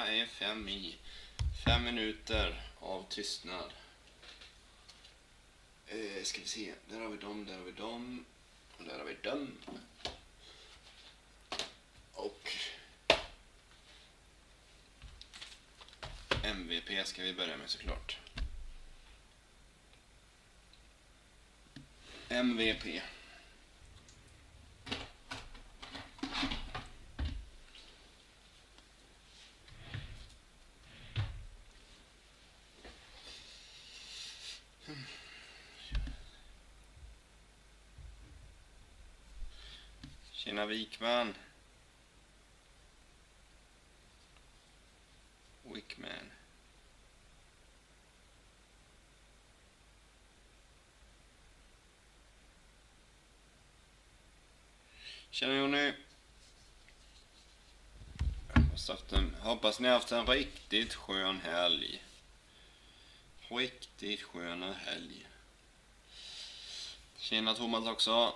klocka är fem i. Fem minuter av tystnad. Eh, ska vi se. Där har vi dem, där har vi dem. Och där har vi dem. Och MVP ska vi börja med såklart. MVP. Tjena Wikman. Wickman. Tjena Jonny. Hoppas, en, hoppas ni har haft en riktigt skön helg. Riktigt sköna helg. Tjena Thomas också.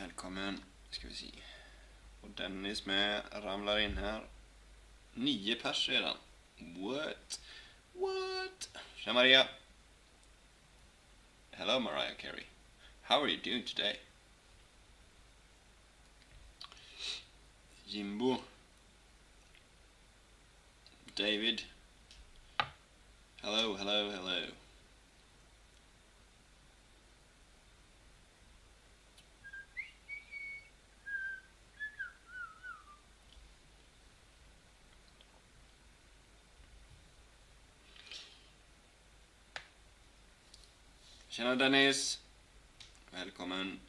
Välkommen. Ska vi se. Och Dennis med ramlar in här. Nio pers redan. What? What? Tja Maria. Hello Mariah Carey. How are you doing today? Jimbo. David. Hello, hello, hello. Tjena Dennis. Välkommen.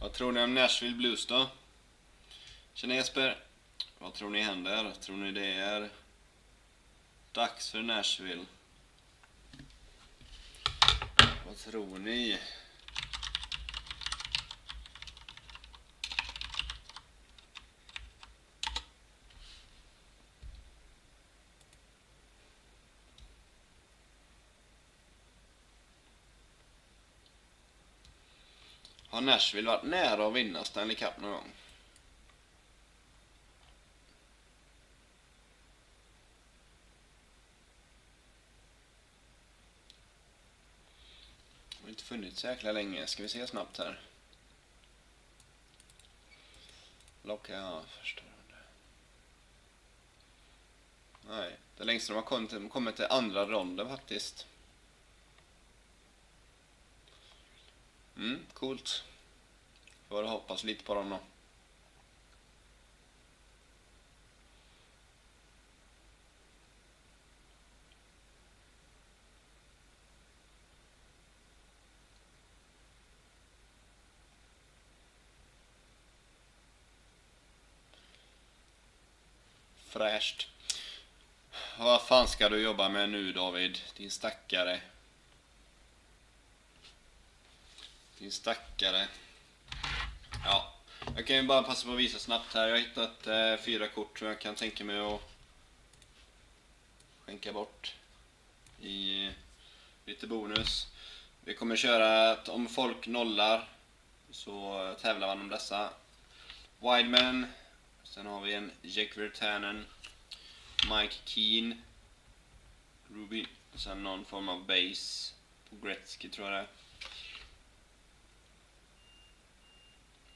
Vad tror ni om Nashville Blues då? Tjena Jesper. Vad tror ni händer? Tror ni det är dags för Nashville? Vad tror ni? Har Nashville varit nära att vinna Stanley Cup någon gång? Det har inte funnits så jäkla länge. Ska vi se snabbt här. Locka, ja, första. Nej, det längsta de har kommit, kommit till andra ronden faktiskt. Mm, coolt. Får hoppas lite på dem då. Fräscht. Vad fan ska du jobba med nu David? Din stackare. Din stackare. Ja, jag kan ju bara passa på att visa snabbt här. Jag har hittat eh, fyra kort som jag kan tänka mig att skänka bort i eh, lite bonus. Vi kommer köra att om folk nollar så tävlar man om dessa. Wideman. Sen har vi en Jack Vertanen. Mike Keen. Ruby. Och sen någon form av base på Gretzky tror jag det är.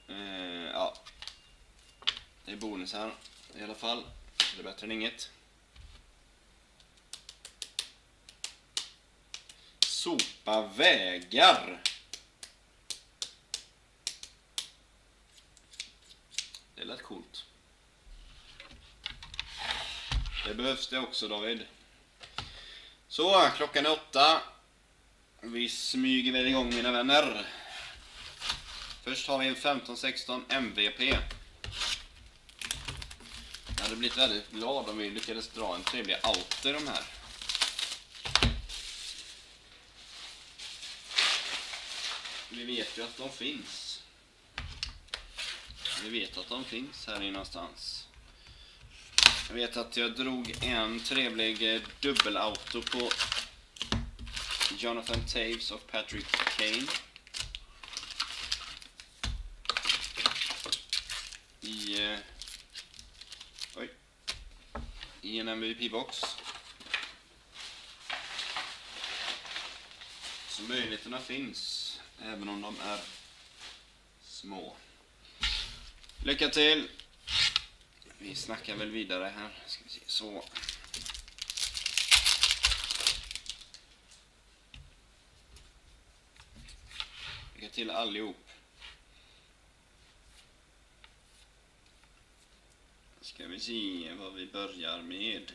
Eh, ja. Det är bonusar i alla fall. Det är bättre än inget. Sopa vägar. Det lät coolt. Det behövs det också David. Så, klockan är åtta. Vi smyger väl igång mina vänner. Först har vi en 15-16 MVP. Jag hade blivit väldigt glad om vi lyckades dra en trevlig outer de här. Vi vet ju att de finns. Vi vet att de finns här någonstans. Jag vet att jag drog en trevlig eh, dubbelauto på Jonathan Taves och Patrick Kane. i, eh, oj, i en MVP-box. Så möjligheterna finns, även om de är små. Lycka till! Vi snackar väl vidare här. Ska vi se. Så. Lycka till allihop. Ska vi se vad vi börjar med.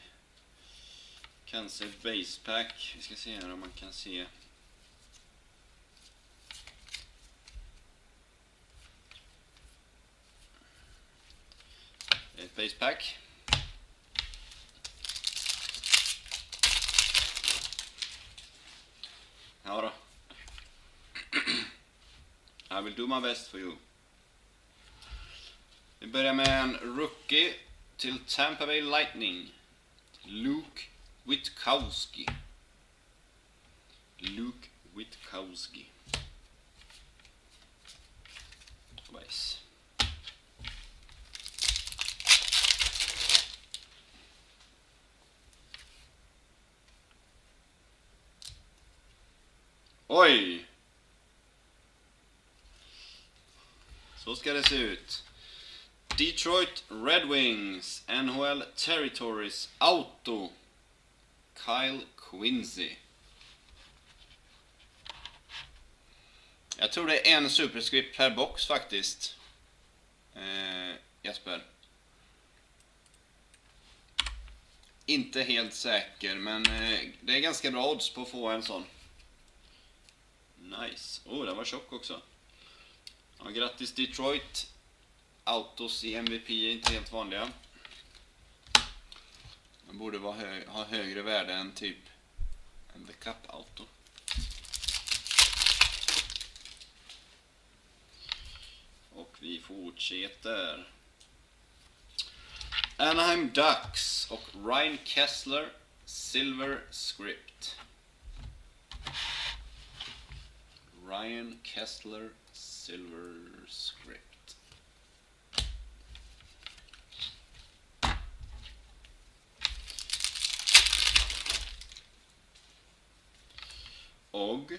Cancer Basepack. Vi ska se här om man kan se. Ett basepack! Ja då. I will do my best for you. Vi börjar med en rookie till Tampa Bay Lightning. Luke Witkowski. Luke Witkowski. Nice. Oj! Så ska det se ut. Detroit Red Wings NHL Territories Auto Kyle Quincy. Jag tror det är en superscript per box faktiskt. Eh, Jesper. Inte helt säker, men eh, det är ganska bra odds på att få en sån. Nice. Oh, den var tjock också. Ja, grattis Detroit. Autos i MVP är inte helt vanliga. De borde vara hö ha högre värde än typ en The Cup Auto. Och vi fortsätter. Anaheim Ducks och Ryan Kessler Silver Script. Ryan Kessler Silver Script. Ogg.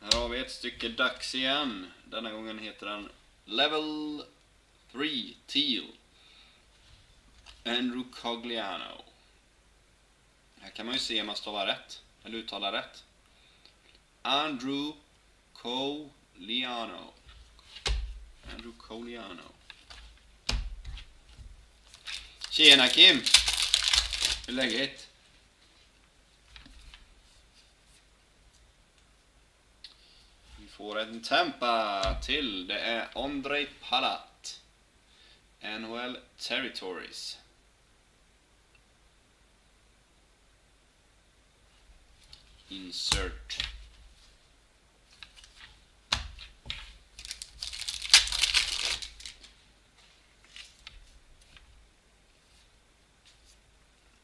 här har vi ett stycke Dax igen. Denna gången heter den Level 3 Teal. Andrew Cogliano. Här kan man ju se om man stavar rätt, eller uttalar rätt. Andrew Cogliano. Andrew Cogliano. Tjena Kim! Hur är läget? Får en tempa till. Det är Andrei Palat. Territories. Insert.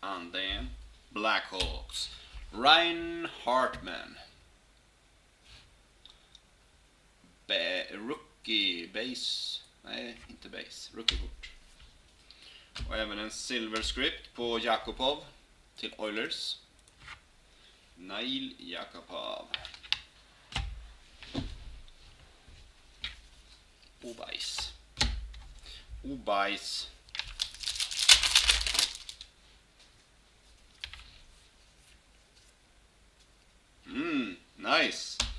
And then Blackhawks. Ryan Hartman. Rookie base. Nej, inte base. Rookie-kort. Och även en silver script på Jakopov till Oilers. Nail Jakopov. Obajs. Obajs. Mm, nice.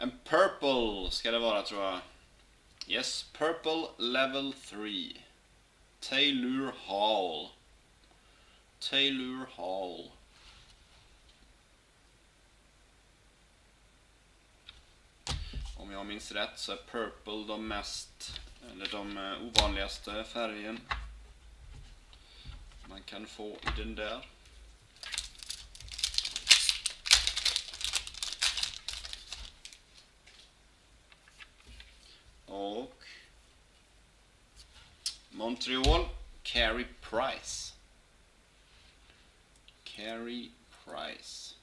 En purple ska det vara tror jag. Yes, purple level 3. Taylor Hall. Taylor Hall. Om jag minns rätt så är purple de mest, eller de eh, ovanligaste färgen man kan få i den där. och Montreal Carey Price. Carey Price.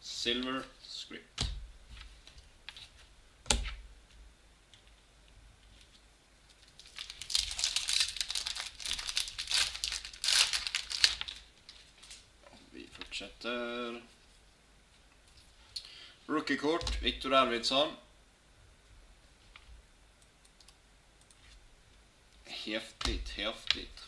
Silver script. Vi fortsätter. Rookie-kort, Victor Arvidsson. Häftigt, häftigt.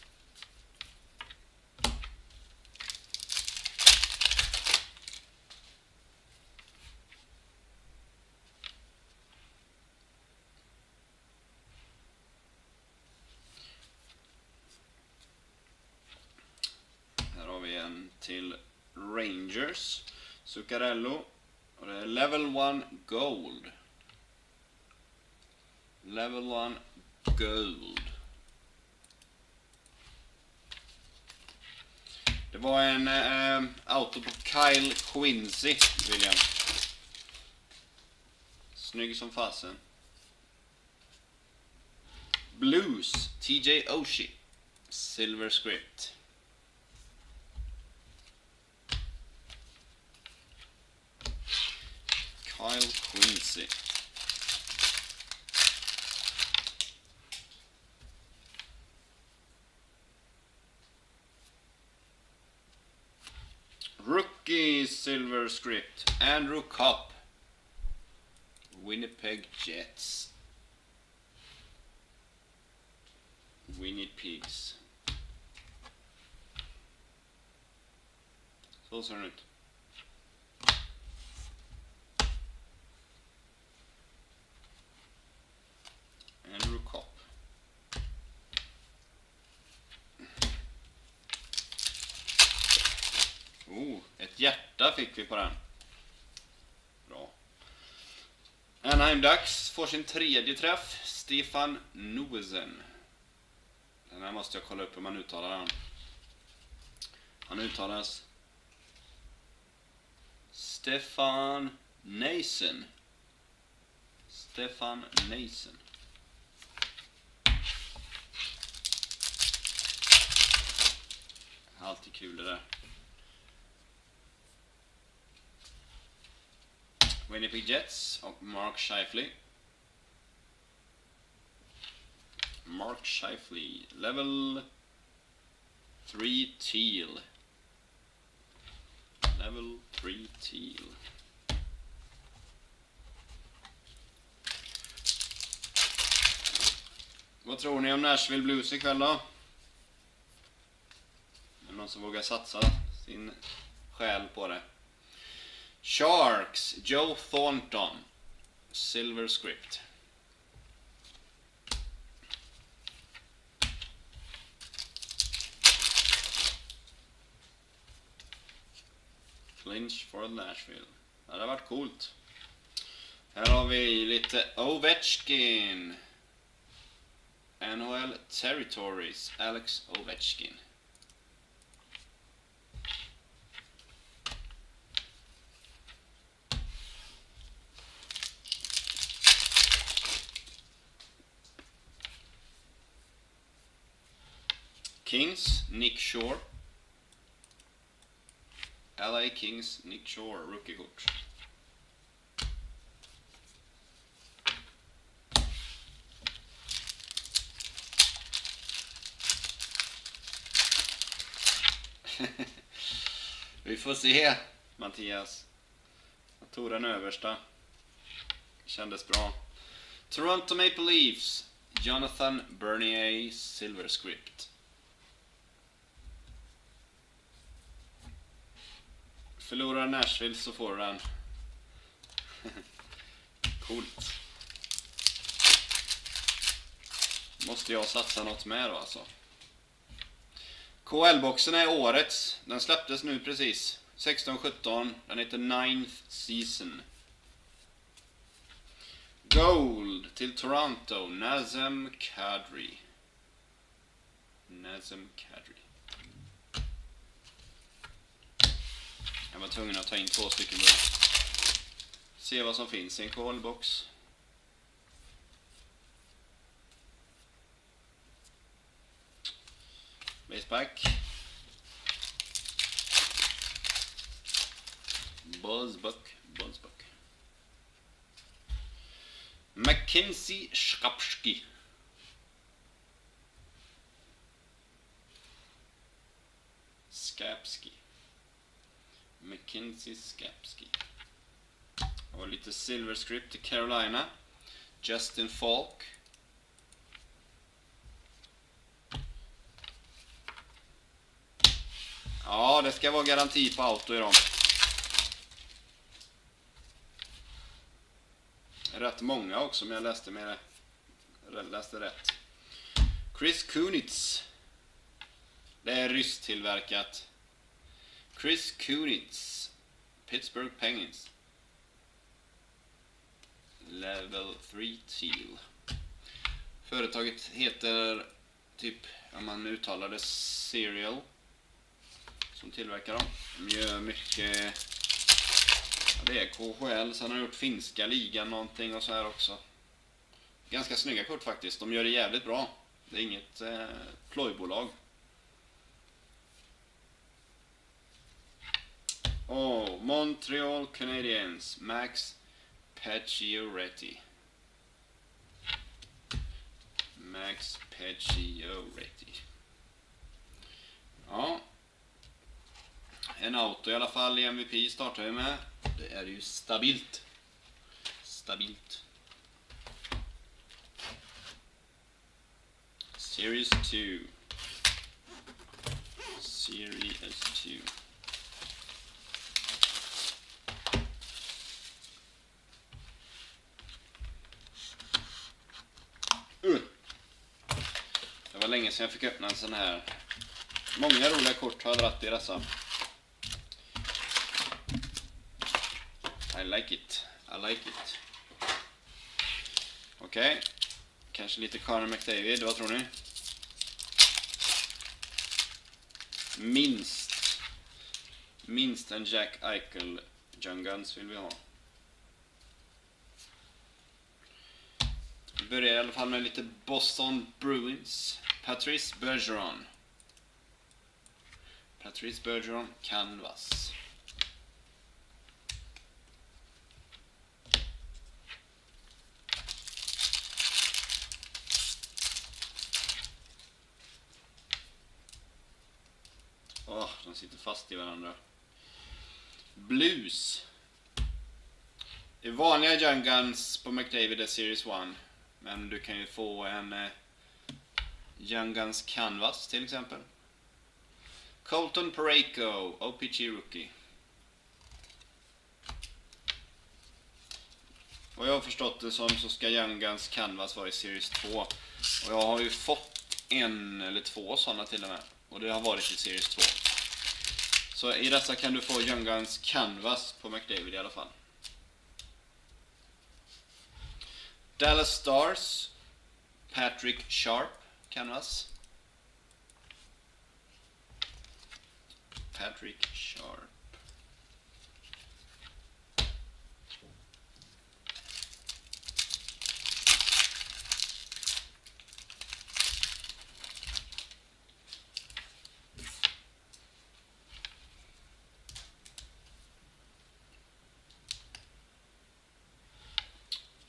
Här har vi en till Rangers. Zuccarello. Och det är Level 1 Gold. Level 1 Gold. Det var en eh, auto på Kyle Quincy, William. Snygg som fasen. Blues, TJ Oshie. Silver Script. Kyle Quincy. Silver Script. Andrew Kopp. Winnipeg Jets. Winnie Pigs. Så hjärta fick vi på den. Bra. Anaheim Ducks får sin tredje träff. Stefan Noesen. Den här måste jag kolla upp hur man uttalar den. Han uttalas Stefan Nason. Stefan Nason. Alltid kul det där. Winnipeg Jets och Mark Scheifly. Mark Scheifly, level 3 teal. Level 3 teal. Vad tror ni om Nashville Blues ikväll då? Är det någon som vågar satsa sin själ på det? Sharks, Joe Thornton. Silver Script. Lynch for Nashville. Det har varit coolt. Här har vi lite Ovechkin. NHL Territories, Alex Ovechkin. Kings, Nick Shore. LA Kings, Nick Shore, rookiekort. Vi får se, Mattias. Jag tog den översta. Kändes bra. Toronto Maple Leafs, Jonathan Bernier, Silver Script. Förlorar Nashville så får du den. Coolt. Måste jag satsa något mer då alltså. KL-boxen är årets. Den släpptes nu precis. 16-17. Den heter Ninth Season. Gold till Toronto. Nazem Kadri. Nazem Kadri. Jag var tvungen att ta in två stycken bara. Se vad som finns i en kolbox. Basepack. Buzzbuck. Buzzbuck. Mackenzie Schrapski. Skapski. Kinsey Skapski. Och lite Silver Script till Carolina. Justin Falk. Ja, det ska vara garanti på auto i dem. Rätt många också om jag läste, med det. läste rätt. Chris Kunitz. Det är rysstillverkat. Chris Kunitz. Pittsburgh Penguins. Level 3 Teal. Företaget heter typ, om man uttalar det, Serial. Som tillverkar dem. De gör mycket... Ja, det är KHL, sen har de gjort finska ligan någonting och så här också. Ganska snygga kort faktiskt. De gör det jävligt bra. Det är inget eh, plojbolag. Oh, Montreal Canadiens, Max Pacioretty. Max Pacioretty. Ja. En auto i alla fall i MVP startar vi med. Det är ju stabilt. Stabilt. Series 2. Series 2. Länge sedan jag fick öppna en sån här. Många roliga kort har jag dragit i dessa. I like it. I like it. Okej. Okay. Kanske lite Conor McDavid, vad tror ni? Minst. Minst en Jack Eichel John Guns vill vi ha. Vi börjar i alla fall med lite Boston Bruins. Patrice Bergeron. Patrice Bergeron, Canvas. Åh, oh, de sitter fast i varandra. Blues. Det är vanliga Young Guns på McDavid är Series 1. Men du kan ju få en eh, Young Guns Canvas till exempel. Colton Pareko, OPG Rookie. Vad jag har förstått det som så ska Young Guns Canvas vara i Series 2. Och jag har ju fått en eller två sådana till och med. Och det har varit i Series 2. Så i dessa kan du få Young Guns Canvas på McDavid i alla fall. Dallas Stars. Patrick Sharp Canvas. Patrick Sharp.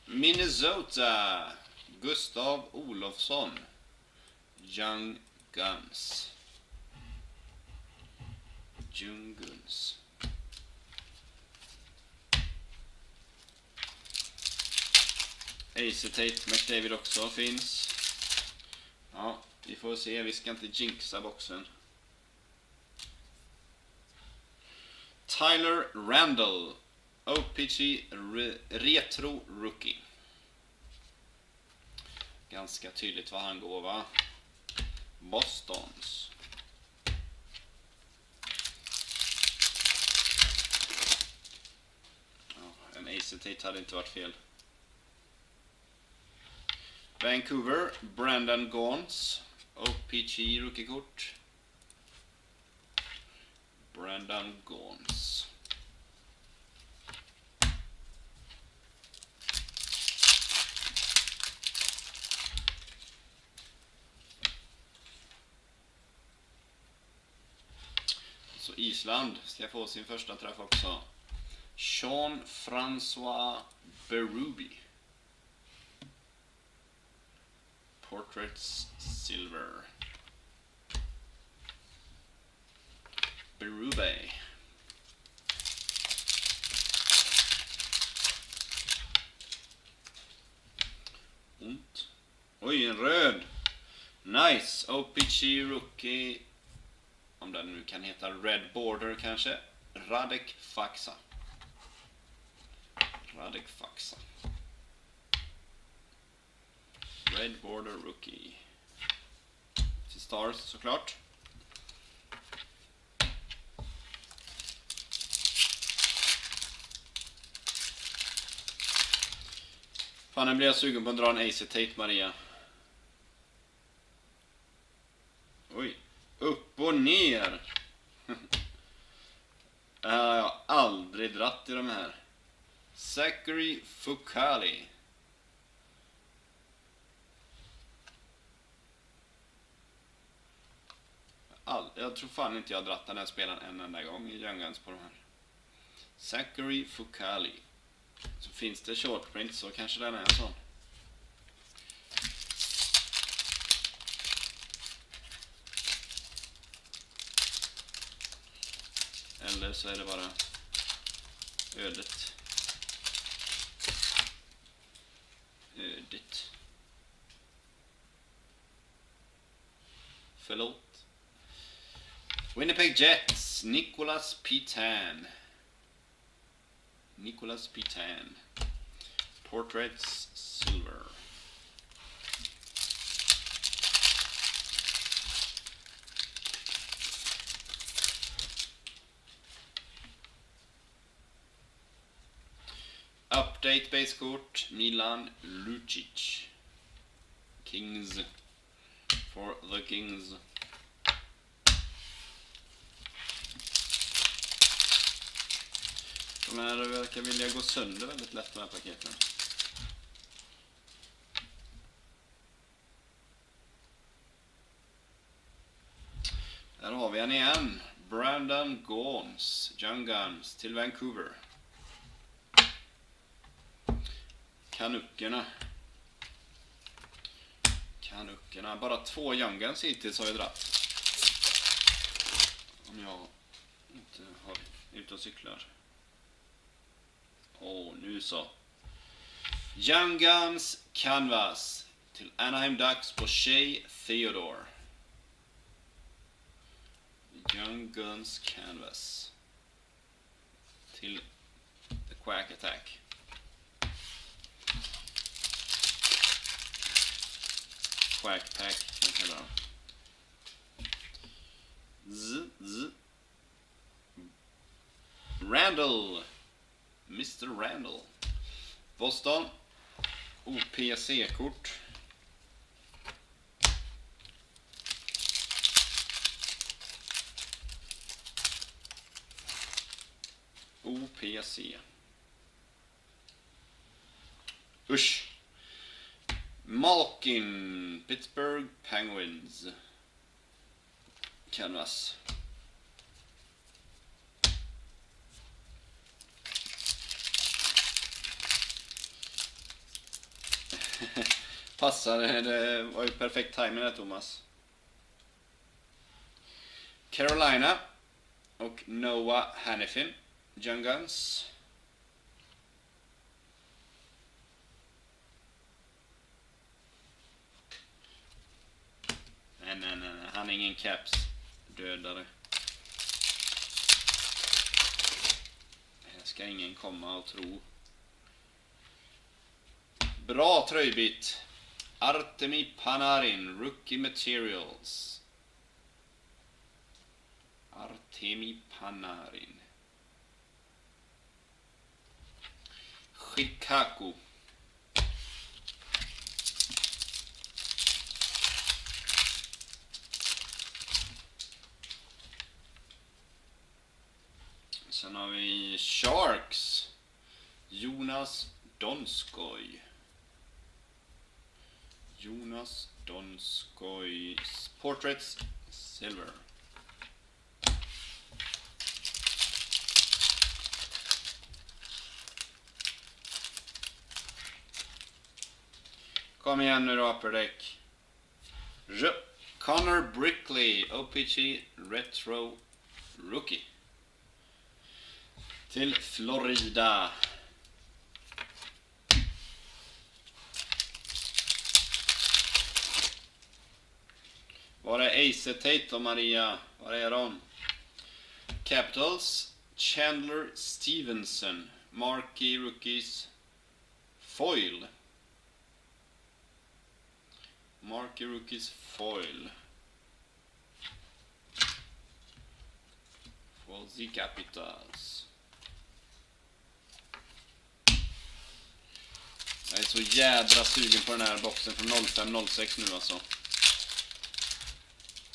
Minnesota. Gustav Olofsson. Young Guns. Young Guns. Acetate McDavid också finns. Ja, vi får se. Vi ska inte jinxa boxen. Tyler Randall. OPG Re Retro Rookie. Ganska tydligt vad han går va? Bostons. Ja, en acetate hade inte varit fel. Vancouver, Brandon Gauns. OPG rookiekort. Brandon Gauns. Island ska få sin första träff också. Sean Francois Berubi Portraits Silver. Berube. Ont. Oj, en röd! Nice! OPG Rookie om den nu kan heta Red Border kanske. Radek Faxa. Radek Faxa. Red Border Rookie. Till Stars såklart. Fan, nu blir jag sugen på att dra en Acetate Maria. Oj. Upp och ner. Det här har jag aldrig dratt i de här. Zachary Fukali. All, jag tror fan inte jag har dratt den här spelaren en enda gång i Young Guns på de här. Zachary Fukali. Så finns det shortprint så kanske den är en sån. Eller så är det bara ödet. Ödet. Förlåt. Winnipeg Jets, Nicholas Pitan. Nicholas Pitan. Portraits Silver. Update basekort Milan Lucic. Kings. For the Kings. De här verkar vilja gå sönder väldigt lätt de här paketen. Där har vi en igen. Brandon Gorms, Young Guns till Vancouver. Kanuckerna. Kanuckerna. Bara två Young Guns hittills har vi dratt. Om jag inte har ute och cyklar. Åh, nu så. Young Guns Canvas till Anaheim Ducks på Shea Theodore. Young Guns Canvas till The Quack Attack. Quack Pack kan jag kalla dem. Z, z. Randall. Mr Randall. Boston. OPC-kort. OPC. Usch. Malkin. Pittsburgh Penguins. Canvas. Passade, det var ju perfekt timing där Thomas. Carolina och Noah Hannifin, Young Guns. Nej, nej, nej, nej, han är ingen caps. Dödare. Här ska ingen komma och tro. Bra tröjbit. Artemi Panarin, Rookie Materials. Artemi Panarin. Chicago. Sen har vi Sharks. Jonas Donskoj. Jonas Donskoj Portraits Silver. Kom igen nu då Upperdäck. Connor Brickley, OPG Retro Rookie. Till Florida. Var är Ace Tate och Maria? Var är de? Capitals. Chandler Stevenson. Marquee Rookies. Foil. Marky Rookies Foil. Foil the Capitals. Jag är så jädra sugen på den här boxen från 0506 nu alltså.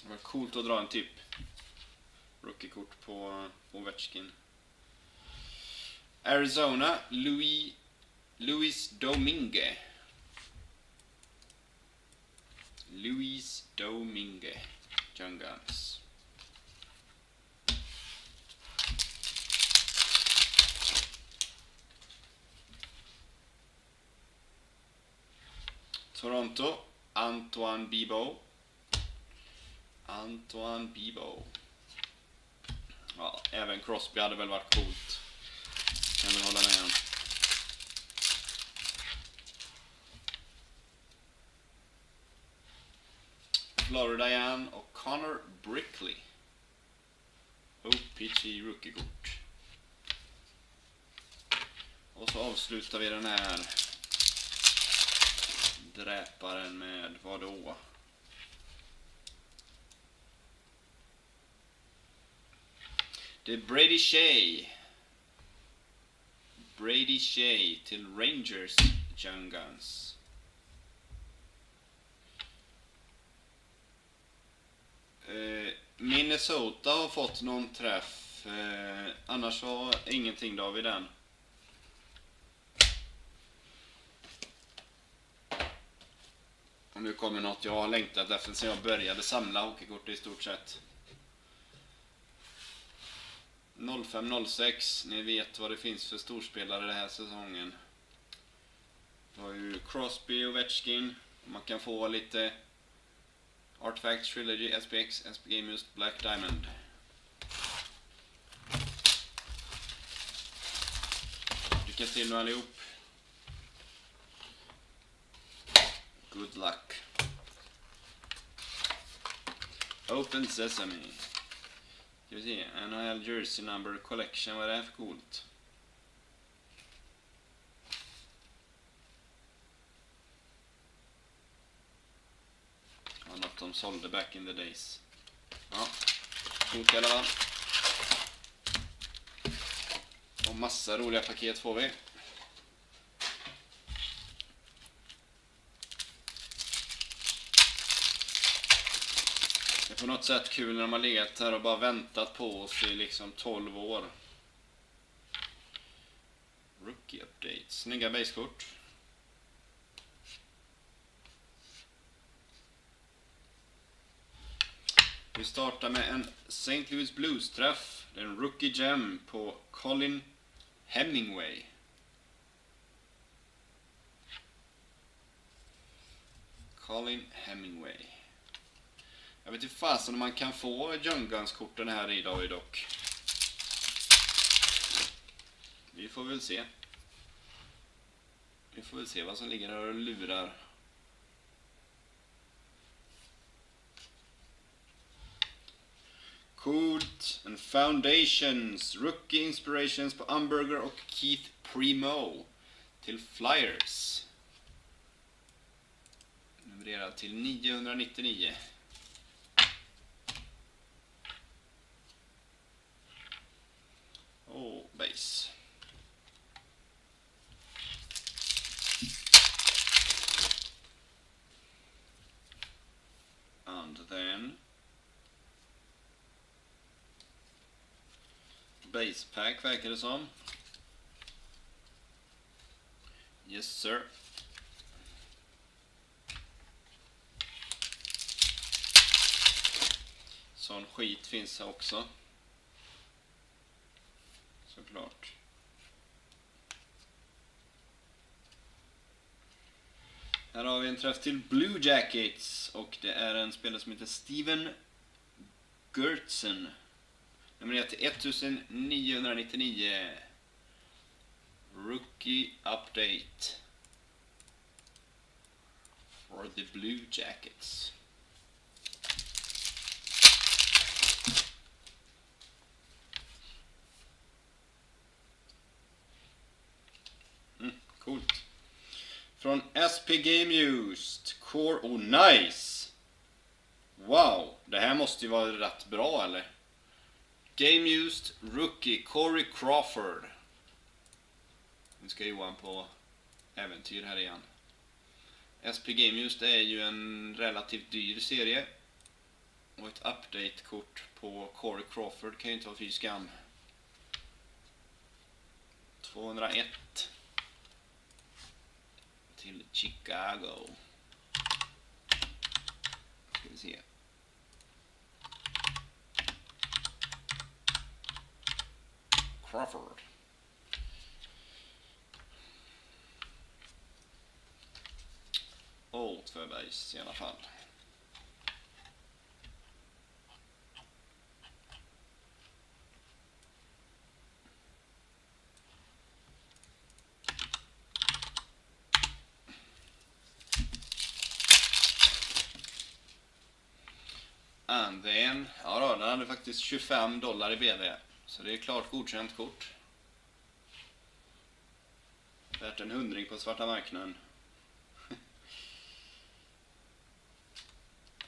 Det var coolt att dra en typ rookie-kort på Ovechkin. Arizona, Louis, Luis Domingue. Luis Domingue, Young Guns. Toronto, Antoine Bibo. Antoine Bibo. Ja, även Crosby hade väl varit coolt. Kan väl hålla med om. Florida igen och Connor Brickley. OPG rookie-kort. Och så avslutar vi den här dräparen med vad då? Det är Brady Shea. Brady Shea till Rangers Young Guns. Eh, Minnesota har fått någon träff. Eh, annars har ingenting David än. Och nu kommer något jag har längtat efter sen jag började samla hockeykort i stort sett. 0506, ni vet vad det finns för storspelare den här säsongen. Det har ju Crosby och Vetchkin. Man kan få lite Artifact Trilogy, SPX, SPG Must, Black Diamond. Lycka till nu allihop. Good luck. Open Sesame. Ska vi se, NHL Jersey Number Collection, vad är det här för coolt? Det var något de sålde back in the days. Ja, coolt i alla fall. Och massa roliga paket får vi. Är på något sätt kul när de har legat här och bara väntat på oss i liksom 12 år. Rookie update. Snygga basekort. Vi startar med en St. Louis Blues-träff. Det är en Rookie Gem på Colin Hemingway. Colin Hemingway. Jag vet inte fasen om man kan få Young Guns-korten här i dock. Vi får väl se. Vi får väl se vad som ligger här och lurar. Coolt. En Foundations. Rookie Inspirations på Umberger och Keith Primo. Till Flyers. Numrerad till 999. Oh, base. And then base pack verkar det som. Yes sir. Sån skit finns här också. Såklart. Här har vi en träff till Blue Jackets och det är en spelare som heter Steven Gertzen. Nummer 1 till 1999. Rookie Update. For the Blue Jackets. Coolt! Från SP Game Used. Core... Oh, nice! Wow, det här måste ju vara rätt bra eller? Game Used Rookie Corey Crawford. Nu ska Johan på äventyr här igen. SP Game Used är ju en relativt dyr serie. Och ett update-kort på Corey Crawford kan ju inte vara fy skam. 201 till Chicago. Ska vi se. Crawford. Old för base i alla fall. And ja då, den hade faktiskt 25 dollar i BV. Så det är klart godkänt kort. Värt en hundring på svarta marknaden.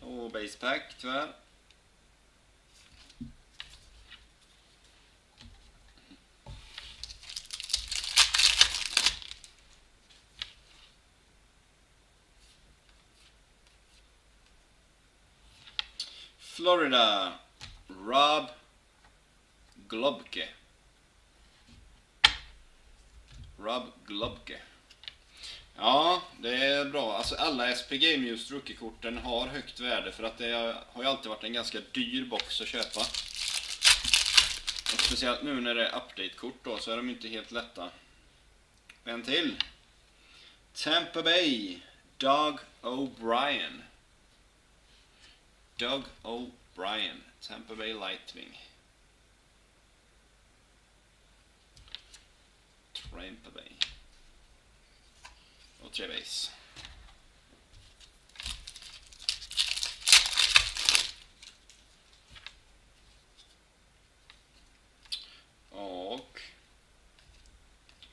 Och basepack tyvärr. Florida. Rob Globke. Rob Globke. Ja, det är bra. Alltså alla SPG Muse Rookie-korten har högt värde för att det har ju alltid varit en ganska dyr box att köpa. Och speciellt nu när det är update-kort då så är de inte helt lätta. En till. Tampa Bay. Doug O'Brien. Doug O'Brien. Tampa Bay Lightning. Tampa Bay. Tre base. Och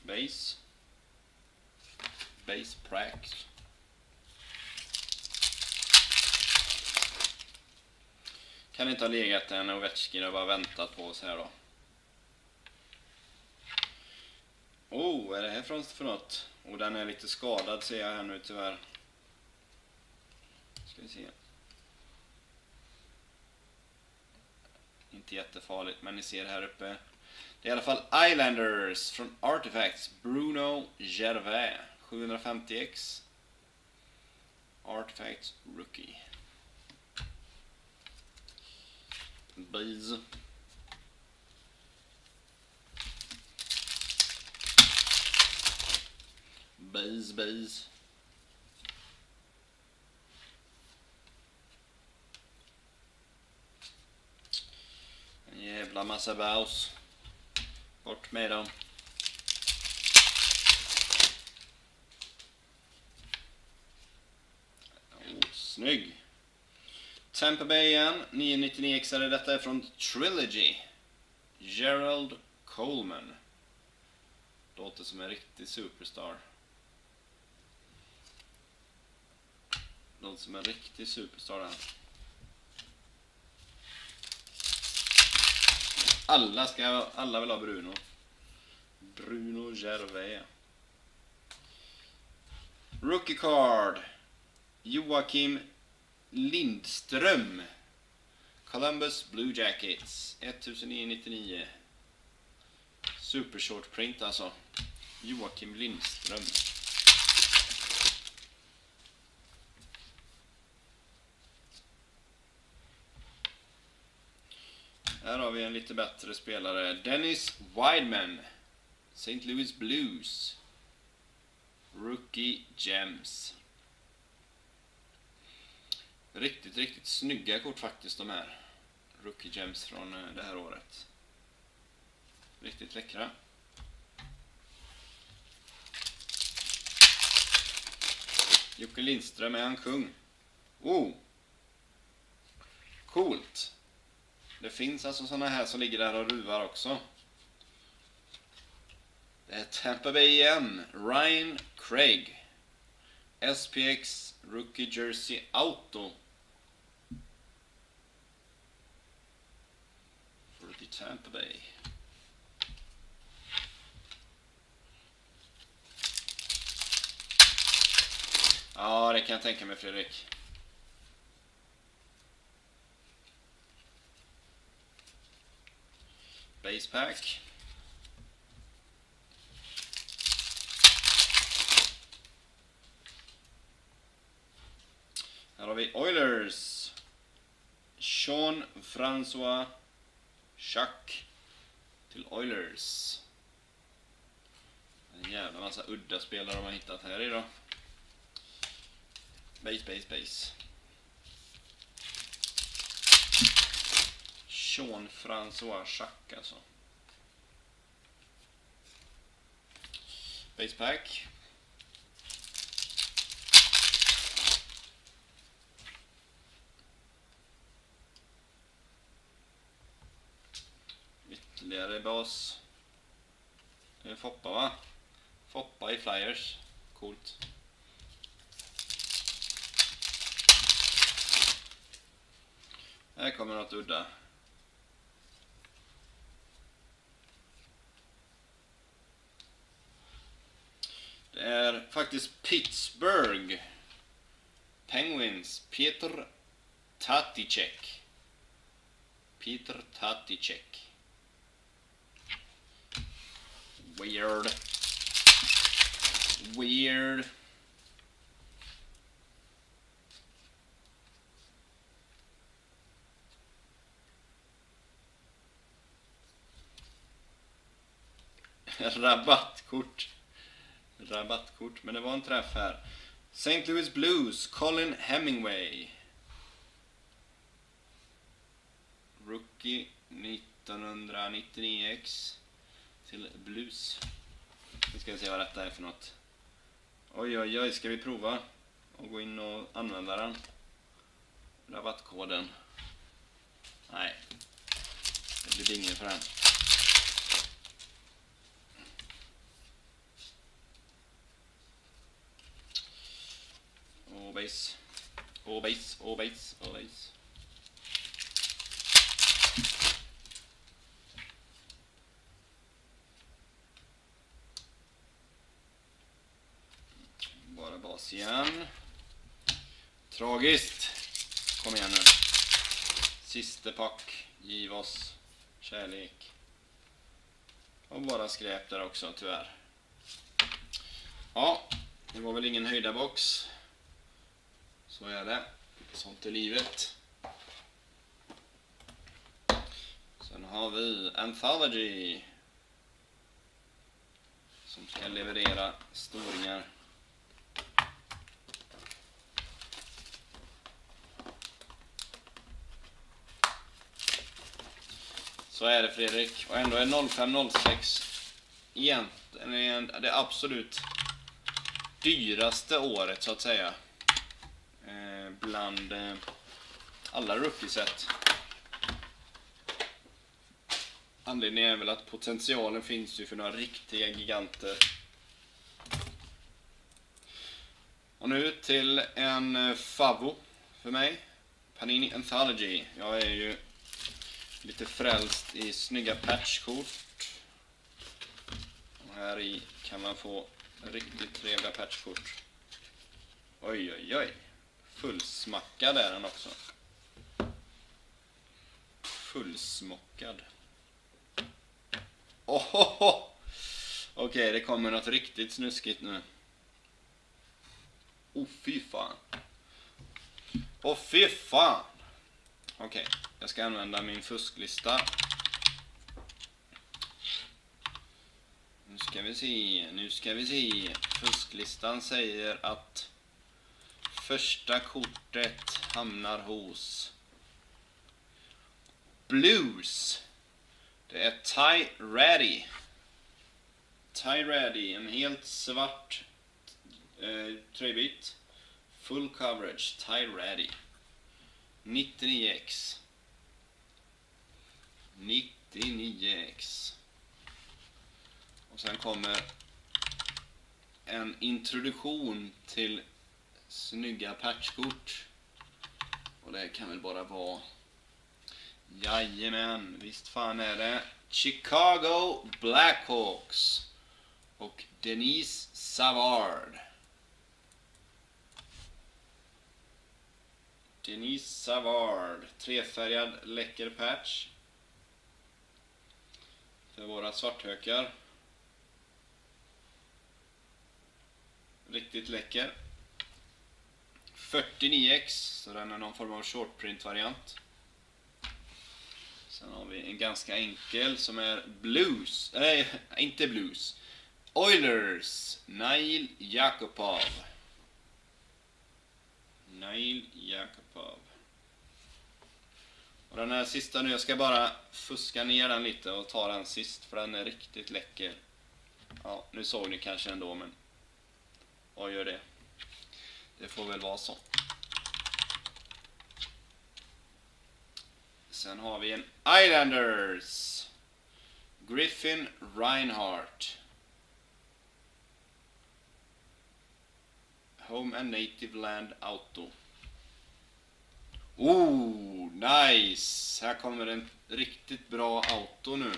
base. Base prax. Kan inte ha legat en Ovechkin och bara väntat på oss här då. Oh, vad är det här för, för något? Och den är lite skadad ser jag här nu tyvärr. Ska vi se. Inte jättefarligt, men ni ser här uppe. Det är i alla fall Islanders från Artifacts. Bruno Gervais. 750x. Artifacts Rookie. Bees. Bees, bees. En jävla massa baus. Bort med dem. Oh, snygg. Tampa Bay igen, 999x, Detta är från Trilogy. Gerald Coleman. Låter som en riktig superstar. Låter som en riktig superstar den. Alla ska alla vill ha Bruno. Bruno Gervais. Rookie card. Joakim Lindström. Columbus Blue Jackets. 1999. Super short print alltså. Joakim Lindström. Här har vi en lite bättre spelare. Dennis Wideman. St. Louis Blues. Rookie Gems. Riktigt, riktigt snygga kort faktiskt de här. Rookie Gems från eh, det här året. Riktigt läckra. Jocke Lindström, är han kung? Oh! Coolt! Det finns alltså såna här som ligger där och ruvar också. Det är Tampa Bay igen. Ryan Craig. SPX Rookie Jersey Auto. For the Tampa Bay. Ja, det kan jag tänka mig Fredrik. Base pack. Här har vi Oilers. Sean Francois. Chuck till Oilers. En jävla massa udda spelare de har hittat här idag. Base, base, base. Sean François Chuck alltså. Base pack. Ytterligare bas. Det är Foppa va? Foppa i Flyers. Coolt. Här kommer något udda. Det är faktiskt Pittsburgh Penguins Peter Taticek. Peter Taticek. Weird. Weird. Rabattkort. Rabattkort, men det var en träff här. St. Louis Blues, Colin Hemingway. Rookie 1999X till Blues. Nu ska vi se vad detta är för något. Oj, oj, oj, ska vi prova? Och gå in och använda den? Rabattkoden. Nej. Det blir ingen för den. Och base. Och base, base, base. Bara igen. Tragiskt. Kom igen nu. Sista pack. Giv oss kärlek. Och bara skräp där också, tyvärr. Ja, det var väl ingen höjda box. Så är det. Sånt är livet. Sen har vi Anthology. Som ska leverera storingar. Så är det Fredrik. Och ändå är 0506 egentligen det absolut dyraste året så att säga. Eh, bland eh, alla rookieset. Anledningen är väl att potentialen finns ju för några riktiga giganter. Och nu till en eh, Favo för mig. Panini Anthology. Jag är ju lite frälst i snygga patchkort. Och här i kan man få riktigt trevliga patchkort. Oj, oj, oj. Fullsmackad är den också. Fullsmockad. Ohoho! Okej, okay, det kommer något riktigt snuskigt nu. Oh, fy fan. Åh, oh, fy fan! Okej, okay, jag ska använda min fusklista. Nu ska vi se, nu ska vi se. Fusklistan säger att första kortet hamnar hos Blues. Det är Ty Raddy. Ty Raddy, en helt svart eh, tröjbit. Full coverage, Ty Raddy. 99x. 99x. Och sen kommer en introduktion till snygga patchkort. Och det kan väl bara vara... Jajamän, visst fan är det. Chicago Blackhawks. Och Denise Savard. Denise Savard. Trefärgad läcker patch. För våra svarthökar. Riktigt läcker. 49x, så den är någon form av shortprint-variant. Sen har vi en ganska enkel som är Blues, nej inte Blues. Oilers, Nail Jakopov. Nail Jakobov. Och den här sista nu, jag ska bara fuska ner den lite och ta den sist för den är riktigt läcker. Ja, nu såg ni kanske ändå men vad gör det? Det får väl vara så. Sen har vi en Islanders. Griffin Reinhardt. Home and Native Land Auto. Oh, nice! Här kommer en riktigt bra auto nu.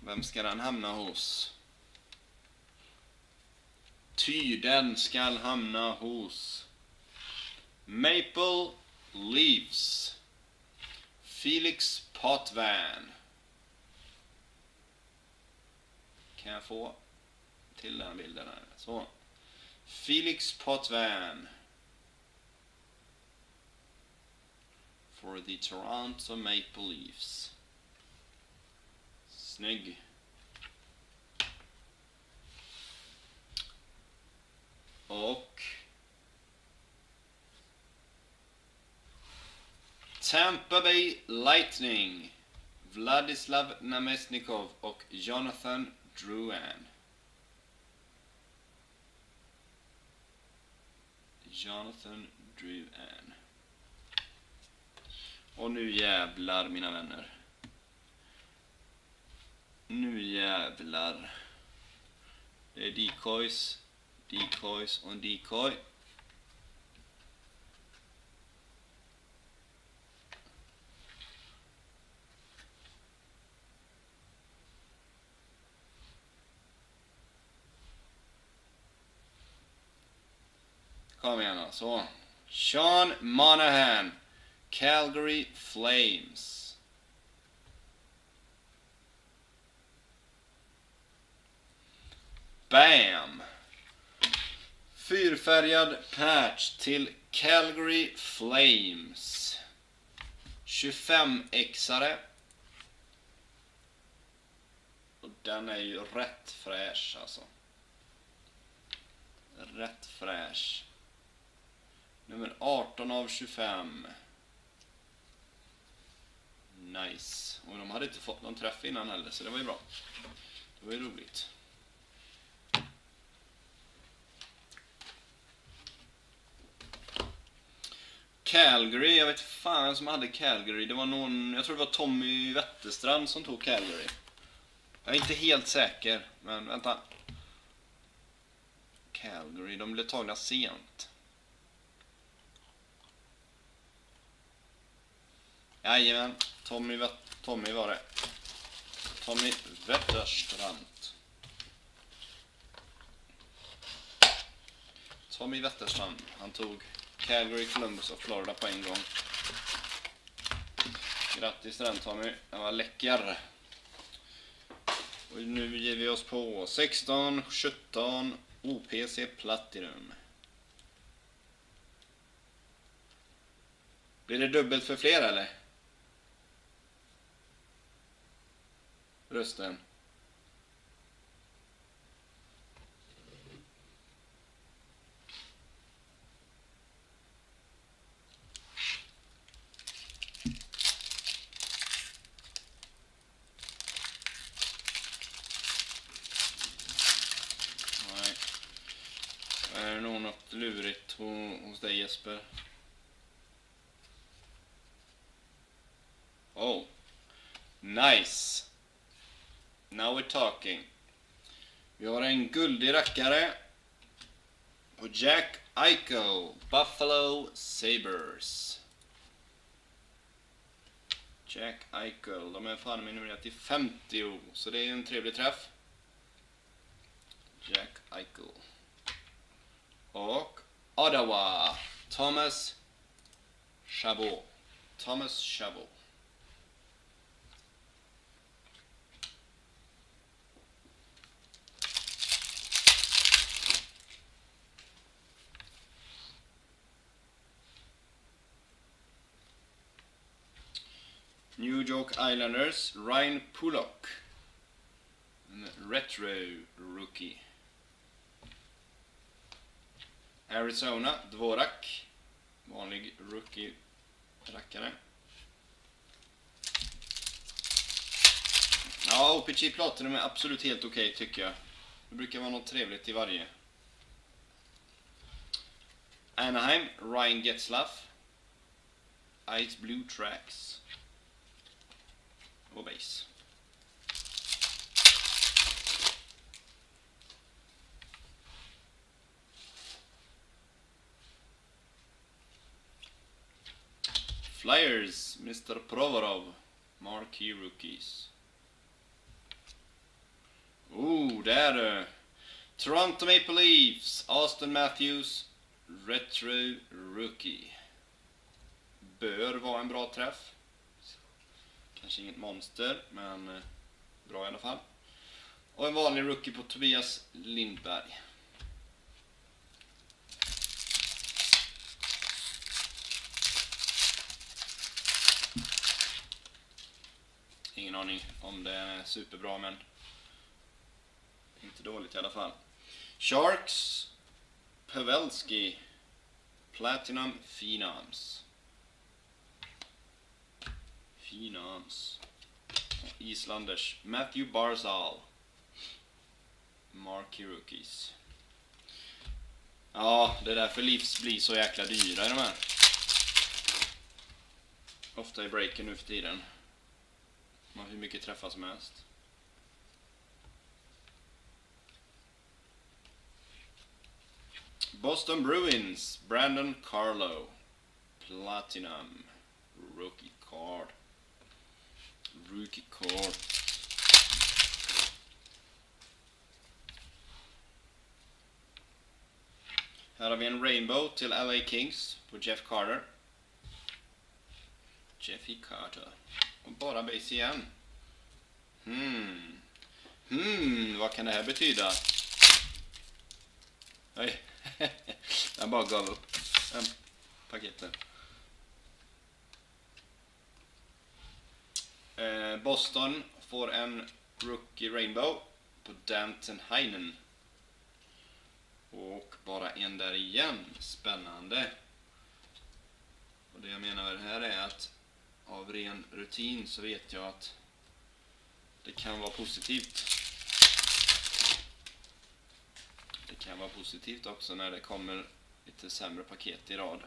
Vem ska den hamna hos? Ty den skall hamna hos Maple Leaves Felix Potvan Kan jag få till den bilden här? Så. Felix Potvan For the Toronto Maple Leafs Snygg Och Tampa Bay Lightning Vladislav Namestnikov och Jonathan Drouin. Jonathan Drouin. Och nu jävlar mina vänner. Nu jävlar. Det är decoys decoys och en decoy. Kom igen då, så. Sean Monahan, Calgary Flames. Bam! Fyrfärgad patch till Calgary Flames. 25-exare. Och den är ju rätt fräsch alltså. Rätt fräsch. Nummer 18 av 25. Nice. Och de hade inte fått någon träff innan heller, så det var ju bra. Det var ju roligt. Calgary, jag vet fan som hade Calgary. Det var någon, jag tror det var Tommy Wetterstrand som tog Calgary. Jag är inte helt säker, men vänta. Calgary, de blev tagna sent. Jajamän, Tommy, Tommy var det. Tommy Wetterstrand. Tommy Wetterstrand, han tog Calgary, Columbus och Florida på en gång. Grattis till den Tommy, den var läcker. Och nu ger vi oss på 16, 17, OPC Platinum. Blir det dubbelt för fler eller? Rösten. är nog något lurigt hos dig Jesper. Oh. Nice. Now we're talking. Vi har en guldig rackare. På Jack Ico, Buffalo Sabres. Jack Eichel, de är fan numrerat till 50, så det är en trevlig träff. Jack Eichel. Och Ottawa, Thomas Chabot. Thomas Chabot. New York Islanders, Ryan Pullock. En retro rookie. Arizona, Dvorak. Vanlig rookie-rackare. Ja, OPG Platinum är absolut helt okej okay, tycker jag. Det brukar vara något trevligt i varje. Anaheim, Ryan Getzlaff. Ice Blue Tracks. Och base. Flyers, Mr. Provorov. Marquee Rookies. Oh, där du. Uh, Toronto Maple Leafs, Austin Matthews, Retro Rookie. Bör vara en bra träff. Kanske inget monster, men eh, bra i alla fall. Och en vanlig rookie på Tobias Lindberg. Ingen aning om det är superbra, men inte dåligt i alla fall. Sharks, Pavelski, Platinum Phenoms. Phenoms. Islanders, Matthew Barzal. Marky Rookies. Ja, det är därför livs blir så jäkla dyra i de här. Ofta i breaken nu för tiden. Man har hur mycket träffar som helst. Boston Bruins, Brandon Carlo. Platinum. Rookie card. Rookie card. Här har vi en Rainbow till LA Kings på Jeff Carter. Jeffy Carter. Och bara base igen. Hmm. Hmm, vad kan det här betyda? Oj. jag bara gav upp. En paketet. Eh, Boston får en Rookie Rainbow på Danton Heinen. Och bara en där igen. Spännande. Och det jag menar med det här är att av ren rutin så vet jag att det kan vara positivt. Det kan vara positivt också när det kommer lite sämre paket i rad.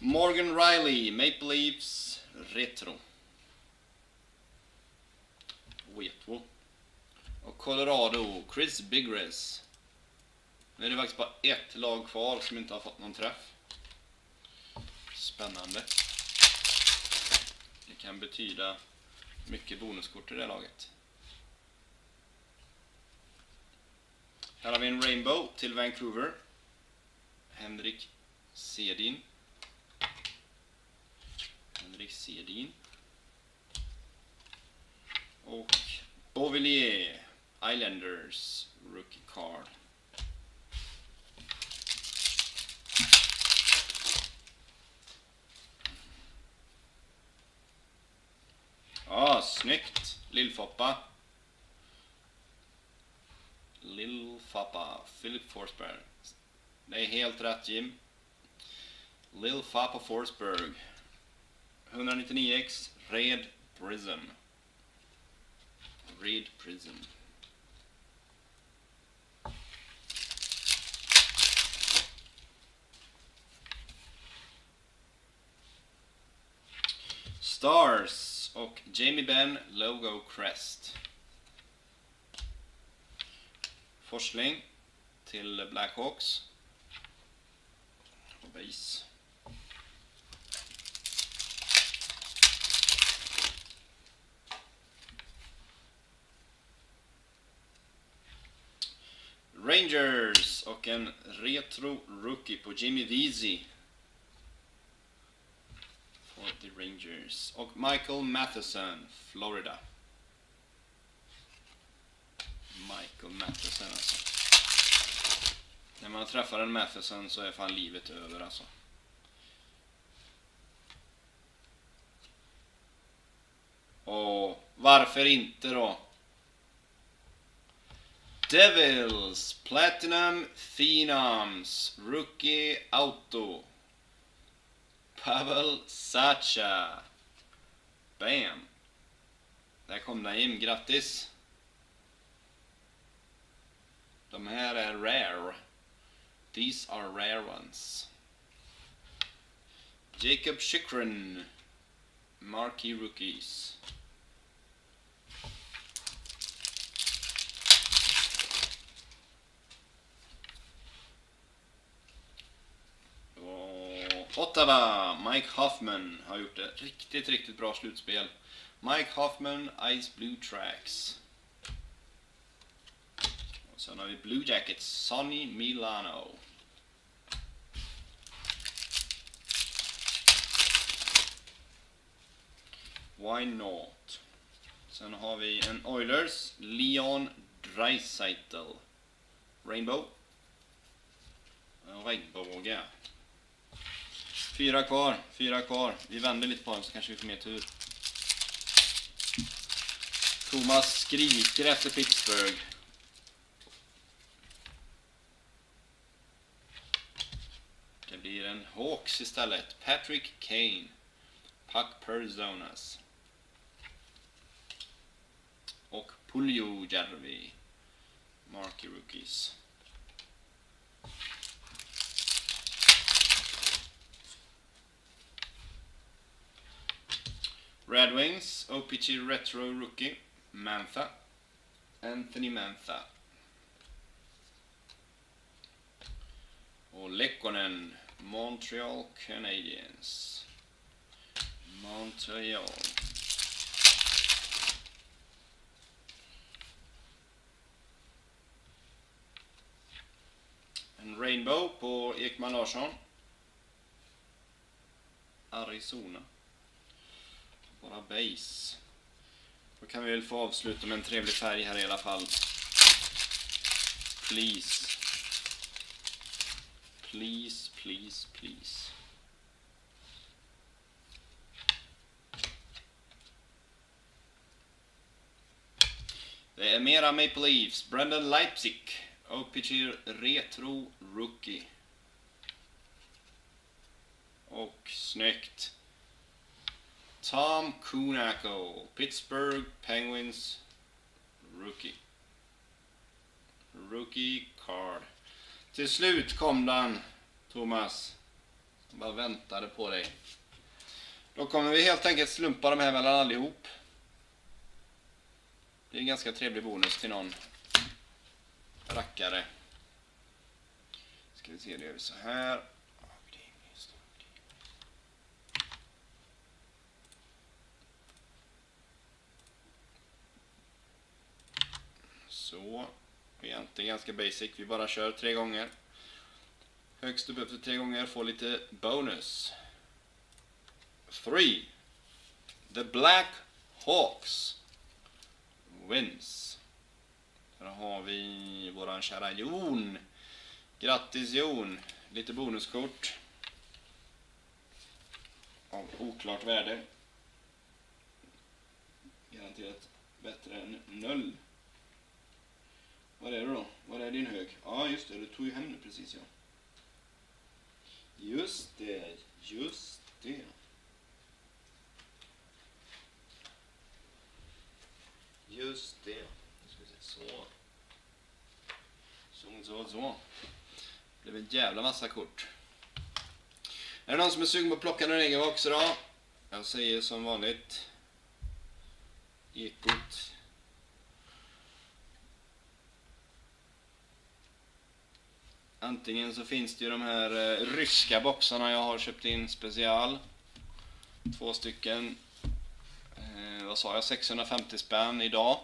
Morgan Riley, Maple Leafs Retro. Retro. Och Colorado, Chris Bigres. Nu är det faktiskt bara ett lag kvar som inte har fått någon träff. Spännande Det kan betyda mycket bonuskort i det laget. Här har vi en Rainbow till Vancouver. Henrik Sedin. Henrik Sedin. Och Bovillier, Islanders Rookie Card. Ja, snyggt. Lillfoppa. Lillfoppa. Philip Forsberg. Det är helt rätt Jim. Lillfoppa Forsberg. 199x Red Prism. Red Prism. Stars och Jamie Benn Logo Crest. Forsling. till Blackhawks. Base. Rangers och en retro rookie på Jimmy Veazey. For the Rangers. Och Michael Matheson, Florida. Michael Matheson alltså. När man träffar en Matheson så är fan livet över alltså. Och varför inte då? Devils Platinum Phenoms Rookie Auto Pavel Sacha Bam! Där kom den in, grattis! De här är rare. These are rare ones. Jacob Chikrin Marquee Rookies Ottawa, Mike Hoffman har gjort ett riktigt, riktigt bra slutspel. Mike Hoffman, Ice Blue Tracks. Och sen har vi Blue Jackets, Sonny Milano. Why not? Sen har vi en Oilers, Leon Dreisaitl. Rainbow. En regnbåge. Fyra kvar, fyra kvar. Vi vänder lite på dem så kanske vi får mer tur. Thomas skriker efter Pittsburgh. Det blir en Hawks istället. Patrick Kane. Puck Perzonas. Och Puljo Järvi. Marky Rookies. Red Wings, OPG Retro Rookie, Mantha, Anthony Mantha. Och Lekkonen, Montreal Canadiens. Montreal. En Rainbow på Ekman Larsson. Arizona. Bara base. Då kan vi väl få avsluta med en trevlig färg här i alla fall. Please. Please, please, please. Det är mera Maple Leafs. Brendan Leipzig. OPG Retro Rookie. Och snyggt. Tom Kunako, Pittsburgh Penguins Rookie. Rookie card. Till slut kom den, Thomas. Jag bara väntade på dig. Då kommer vi helt enkelt slumpa de här mellan allihop. Det är en ganska trevlig bonus till någon rackare. Ska vi se, det gör vi så här. Så. Egentligen ganska basic. Vi bara kör tre gånger. Högst upp efter tre gånger får lite bonus. 3. The Black Hawks wins. Här har vi våran kära Jon. Grattis Jon! Lite bonuskort. Av oklart värde. Garanterat bättre än noll. Var är du då? Var är din hög? Ja, just det. Du tog ju hem nu precis, ja. Just det, just det. Just det. Nu ska vi se. Så. Så, så, så. Det blev en jävla massa kort. Är det någon som är sugen på att plocka någon egen också då? Jag säger som vanligt. Ekot Antingen så finns det ju de här eh, ryska boxarna jag har köpt in special. Två stycken. Eh, vad sa jag? 650 spänn idag.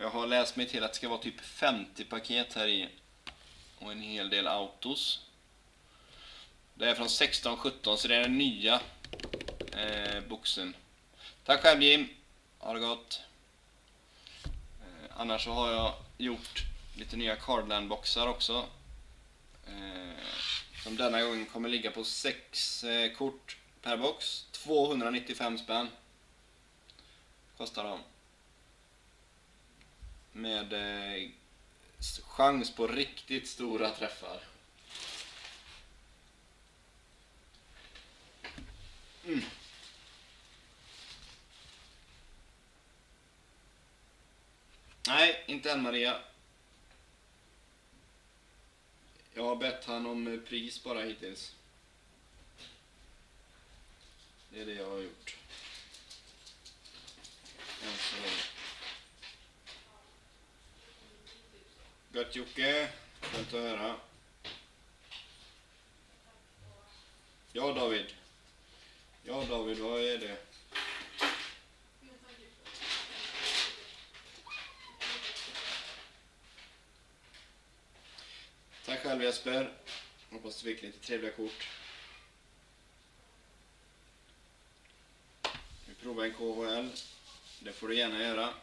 Jag har läst mig till att det ska vara typ 50 paket här i. Och en hel del autos. Det är från 16-17 så det är den nya eh, boxen. Tack själv Jim. Ha det gott. Eh, annars så har jag gjort lite nya Cardland-boxar också. Eh, som denna gången kommer ligga på 6 eh, kort per box. 295 spänn. Kostar de. Med eh, chans på riktigt stora träffar. Mm. Nej, inte än Maria. Jag har bett han om eh, pris bara hittills. Det är det jag har gjort. Än så länge. Gött Jocke, skönt att höra. Ja David. Ja David, vad är det? Tack själv Jesper. Hoppas du fick lite trevliga kort. Vi provar en KHL. Det får du gärna göra.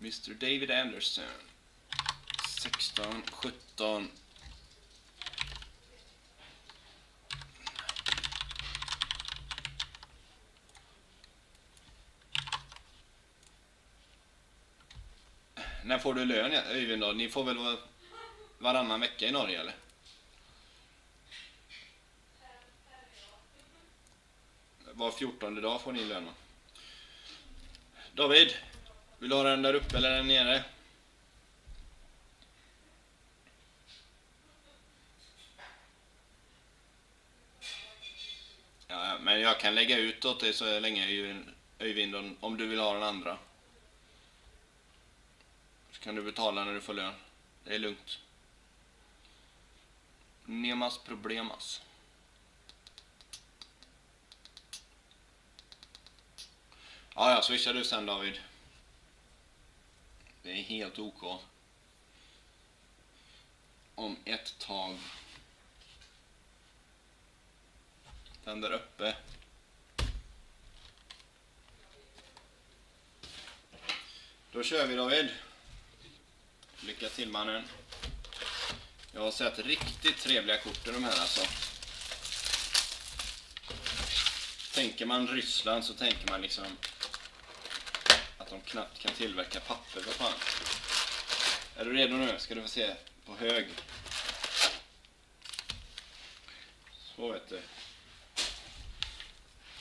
Mr David Anderson. 16, 17. När får du lön Öyvind då? Ni får väl vara varannan vecka i Norge eller? Var fjortonde dag får ni lön David, vill du ha den där uppe eller den nere? Ja, men jag kan lägga ut åt dig så länge Öyvind om du vill ha den andra. Kan du betala när du får lön. Det är lugnt. Nemas problemas. Alltså. Ja, ja, swishar du sen David. Det är helt OK. Om ett tag. Den där uppe. Då kör vi David. Lycka till mannen. Jag har sett riktigt trevliga kort i de här alltså. Tänker man Ryssland så tänker man liksom att de knappt kan tillverka papper. Vad fan. Är du redo nu? Ska du få se på hög. Så vet du.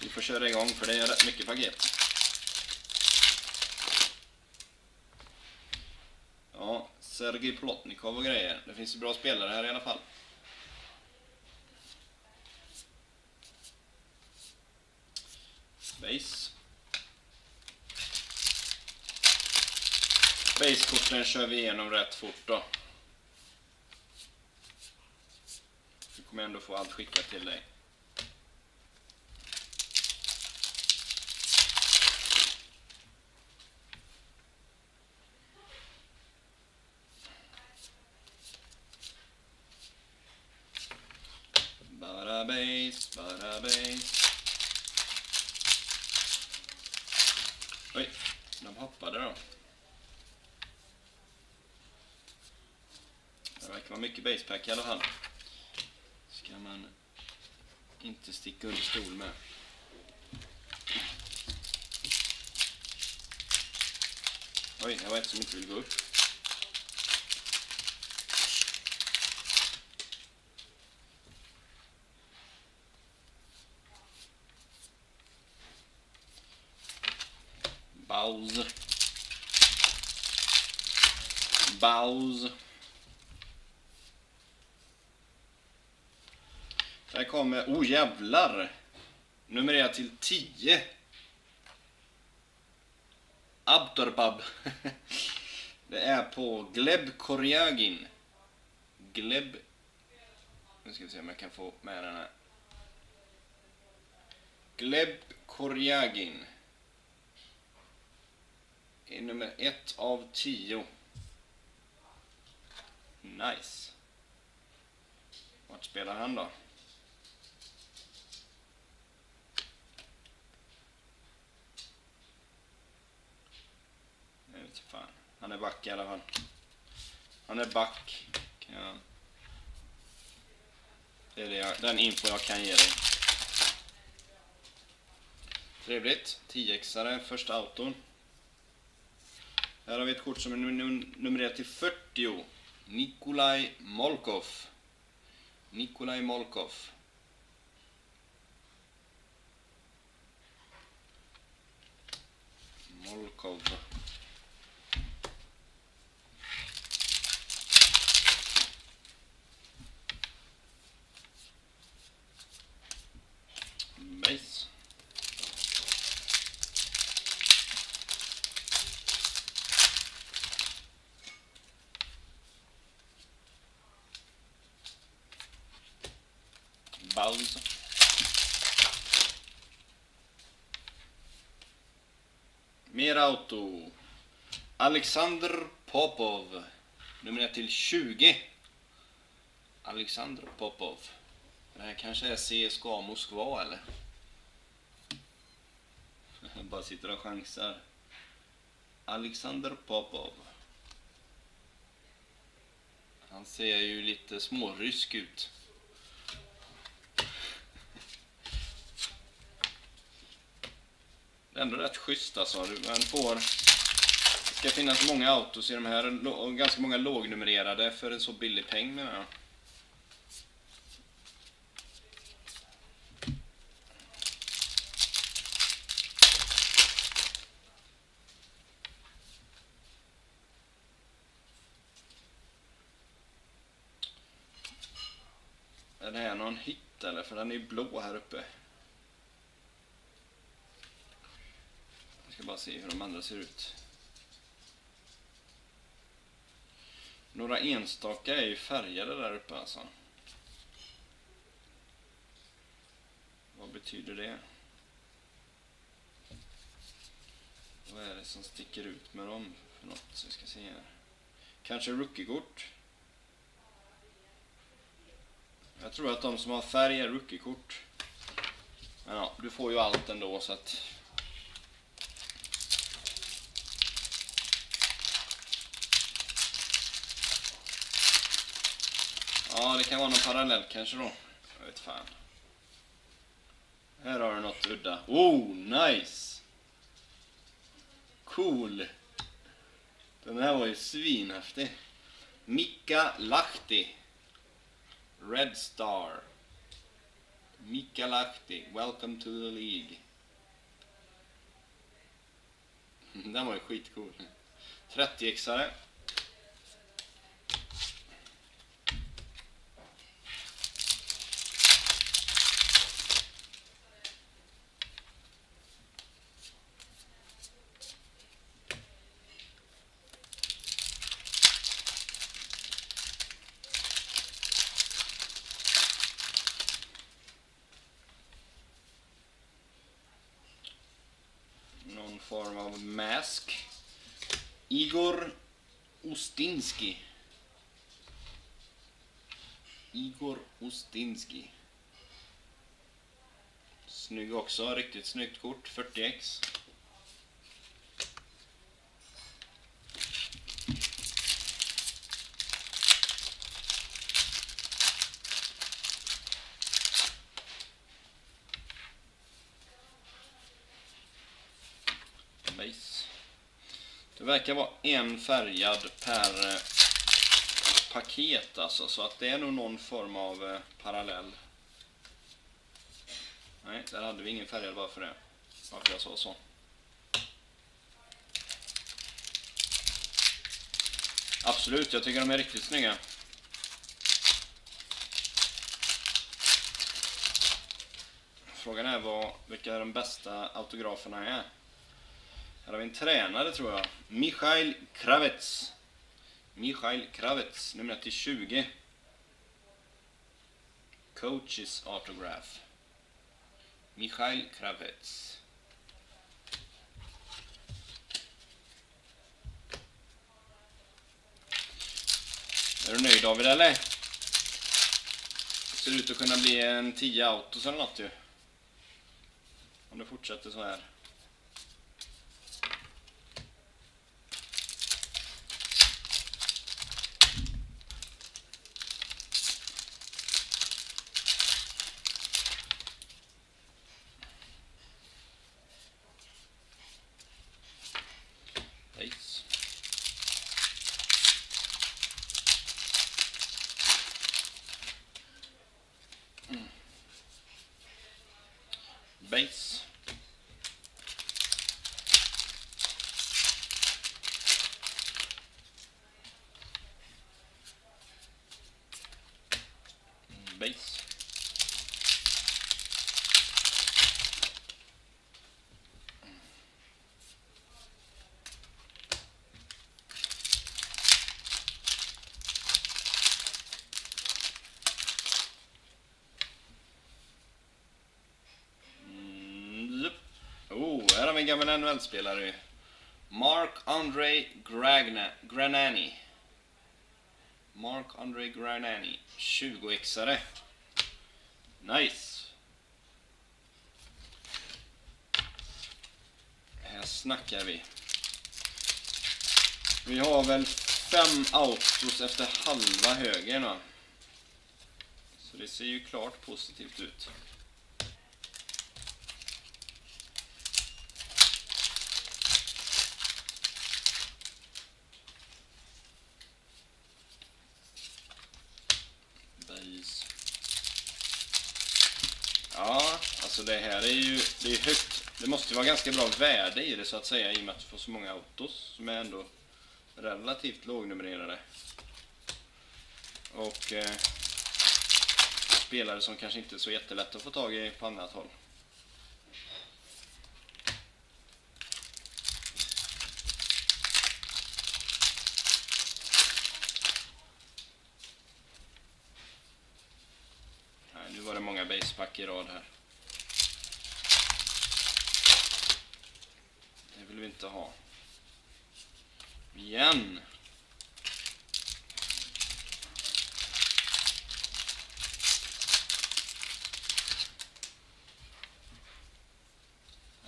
Vi får köra igång för det är rätt mycket paket. Ja, Sergej Plotnikov och grejer. Det finns ju bra spelare här i alla fall. Base. Basekorten kör vi igenom rätt fort då. Du kommer ändå få allt skickat till dig. Bara base, bara base. Oj, de hoppade då. Det verkar vara mycket basepack i alla fall. Ska man inte sticka under stol med. Oj, här var ett som inte vill gå upp. Bowser. Bowser. Kommer... Oh jävlar! numrerat till 10. Abdurbab. Det är på Gleb Koryagin. Gleb... Nu ska vi se om jag kan få med den här. Gleb Koryagin. Är nummer 1 av 10. Nice. Vart spelar han då? Jag vet fan. Han är back i alla fall. Han är back. Kan jag... Det är det jag, den info jag kan ge dig. Trevligt. 10xare, första auton. Här har vi ett kort som är num numrerat till 40. Nikolaj Molkov. Nikolaj Molkov. Molkov. Base. Bowser. Mer auto. Alexander Popov. Nummer till 20. Alexander Popov. Det här kanske är CSKA Moskva eller? Bara sitter och chansar. Alexander Popov. Han ser ju lite smårysk ut. Det är ändå rätt schysst alltså. Man får... Det ska finnas många autos i de här och ganska många lågnumrerade för en så billig peng menar jag. Är det här någon hit eller? För den är ju blå här uppe. Jag ska bara se hur de andra ser ut. Några enstaka är ju färgade där uppe alltså. Vad betyder det? Vad är det som sticker ut med dem för något? Så vi ska se här. Kanske rookie-kort? Jag tror att de som har färg är rookie-kort. Men ja, du får ju allt ändå så att... Ja, det kan vara någon parallell kanske då. Jag vet fan. Här har du något udda. Oh, nice! Cool! Den här var ju svinhäftig. Mika Lahti. Red Star. Mika Lahti, welcome to the League. Den var ju skitcool. 30-exare. någon form av mask. Igor Ustinski. Igor Ustinski Snygg också, riktigt snyggt kort, 40x. Base. Det verkar vara en färgad per eh, paket alltså, så att det är nog någon form av eh, parallell. Nej, där hade vi ingen färgad bara för det. Varför jag sa så. Absolut, jag tycker de är riktigt snygga. Frågan är vad, vilka de bästa autograferna är. Här har vi en tränare tror jag. Michail Kravets. Michail Kravets, nummer till 20. Coaches autograph. Michail Kravets. Är du nöjd David eller? Det ser ut att kunna bli en 10 autos eller något ju. Om det fortsätter så här. Ace. Mm. Base. Mm, Base. Mm, japp. Oh, här har vi en gammal NHL-spelare. Mark Andre Gragna, Granani. Mark Andre Granani. 20-exare. Nice. Här snackar vi. Vi har väl fem autos efter halva högen va? Så det ser ju klart positivt ut. Base. Ja, alltså det här är ju det är högt. Det måste ju vara ganska bra värde i det så att säga i och med att du får så många autos som är ändå relativt lågnumrerade. Och eh, spelare som kanske inte är så jättelätt att få tag i på annat håll. Nej, nu var det många basepack i rad här. Det vill vi inte ha. Igen.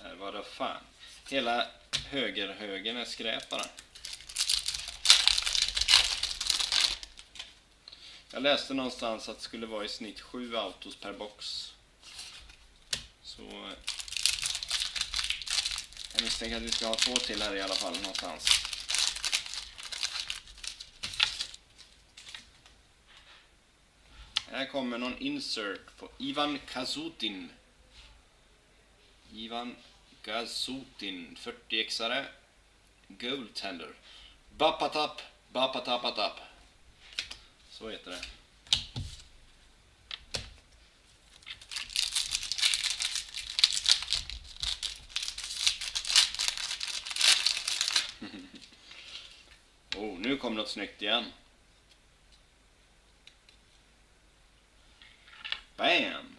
Här var det fan. Hela högerhögen. Jag läste någonstans att det skulle vara i snitt 7 autos per box. Så eh, jag misstänker att vi ska ha två till här i alla fall någonstans. Här kommer någon insert på Ivan Kazutin. Ivan Kazutin, 40-exare. Goaltender. Bapatap, bapatapatap. Så heter det. oh, nu kom något snyggt igen. Bam!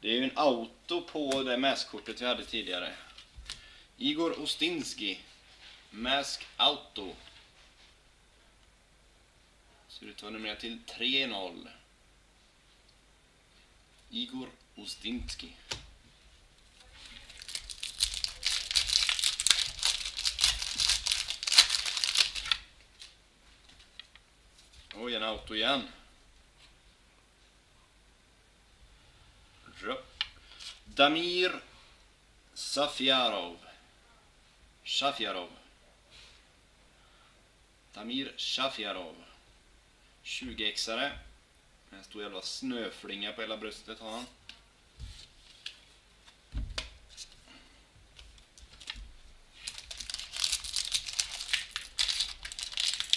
Det är ju en auto på det mässkortet vi hade tidigare. Igor Ostinski. Mask Auto. Ser ut att vara numrerat till 3-0. Igor Ostinski. Oj, en auto igen. Damir Safjarov. Safiarov. Damir Shafiarov. 20-exare. En stor jävla snöflinga på hela bröstet har han.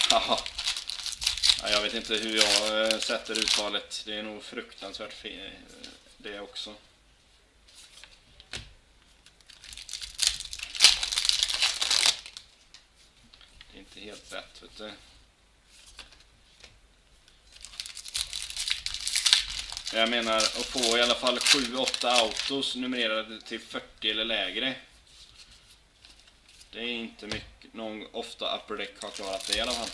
Haha. Ja, jag vet inte hur jag eh, sätter uttalet. Det är nog fruktansvärt fel eh, det också. Inte helt rätt vet du. Jag menar att få i alla fall 7-8 autos numrerade till 40 eller lägre. Det är inte mycket, någon ofta upper deck har klarat det i alla fall.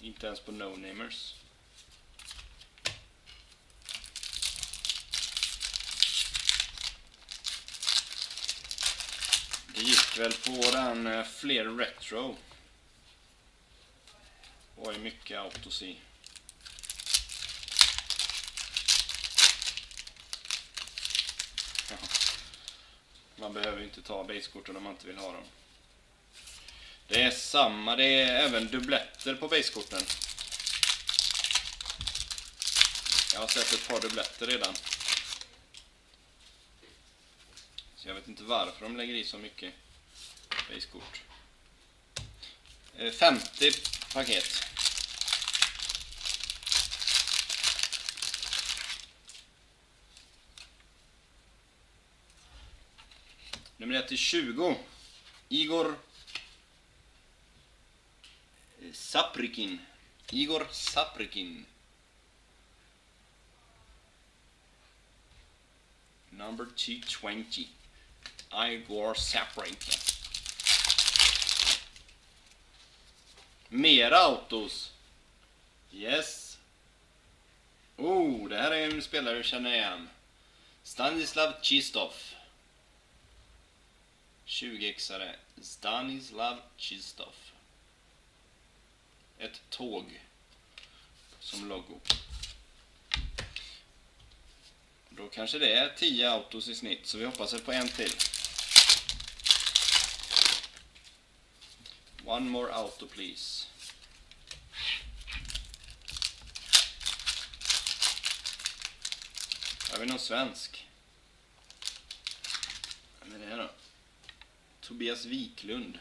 Inte ens på no-namers. Det väl på den eh, fler retro. Oj, mycket autos i. Man behöver inte ta basekorten om man inte vill ha dem. Det är samma, det är även dubbletter på basekorten. Jag har sett ett par dubbletter redan. Så jag vet inte varför de lägger i så mycket basekort. 50 eh, paket. Nummer 1 till 20. Igor Saprikin. Igor Saprikin. Number 220. Igor Saprikin. Mera autos. Yes. Oh, det här är en spelare jag känner igen. Stanislav Chistov. 20-exare. Stanislav Chistov. Ett tåg som logo. Då kanske det är 10 autos i snitt, så vi hoppas på en till. One more auto please. Har vi någon svensk? Vem är det här då? Tobias Wiklund.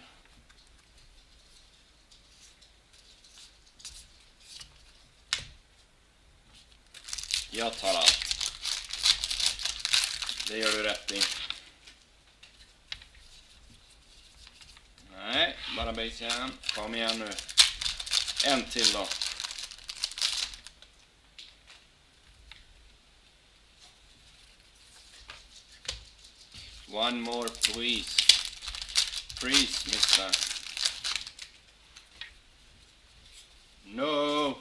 Jag tar allt. Det gör du rätt i. Nej, bara base igen. Kom igen nu. En till då. One more please. Please, mister. No!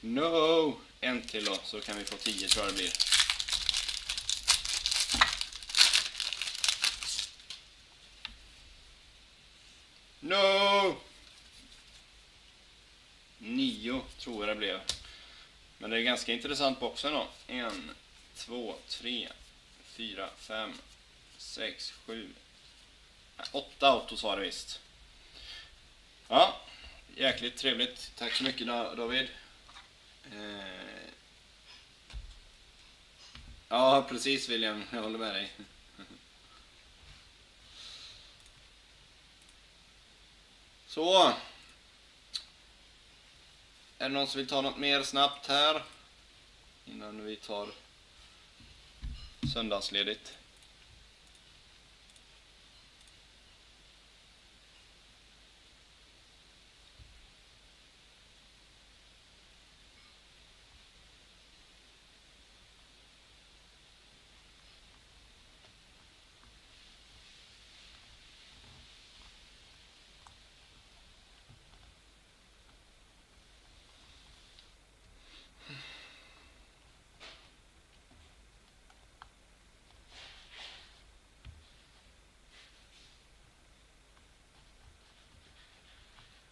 No! En till då, så kan vi få tio tror jag det blir. No! Nio tror jag det blev. Men det är ganska intressant boxen då. En, två, tre, fyra, fem, sex, sju, åtta autos var det visst. Ja, jäkligt trevligt. Tack så mycket David. Eh... Ja, precis William. Jag håller med dig. Så. Är det någon som vill ta något mer snabbt här? Innan vi tar söndagsledigt.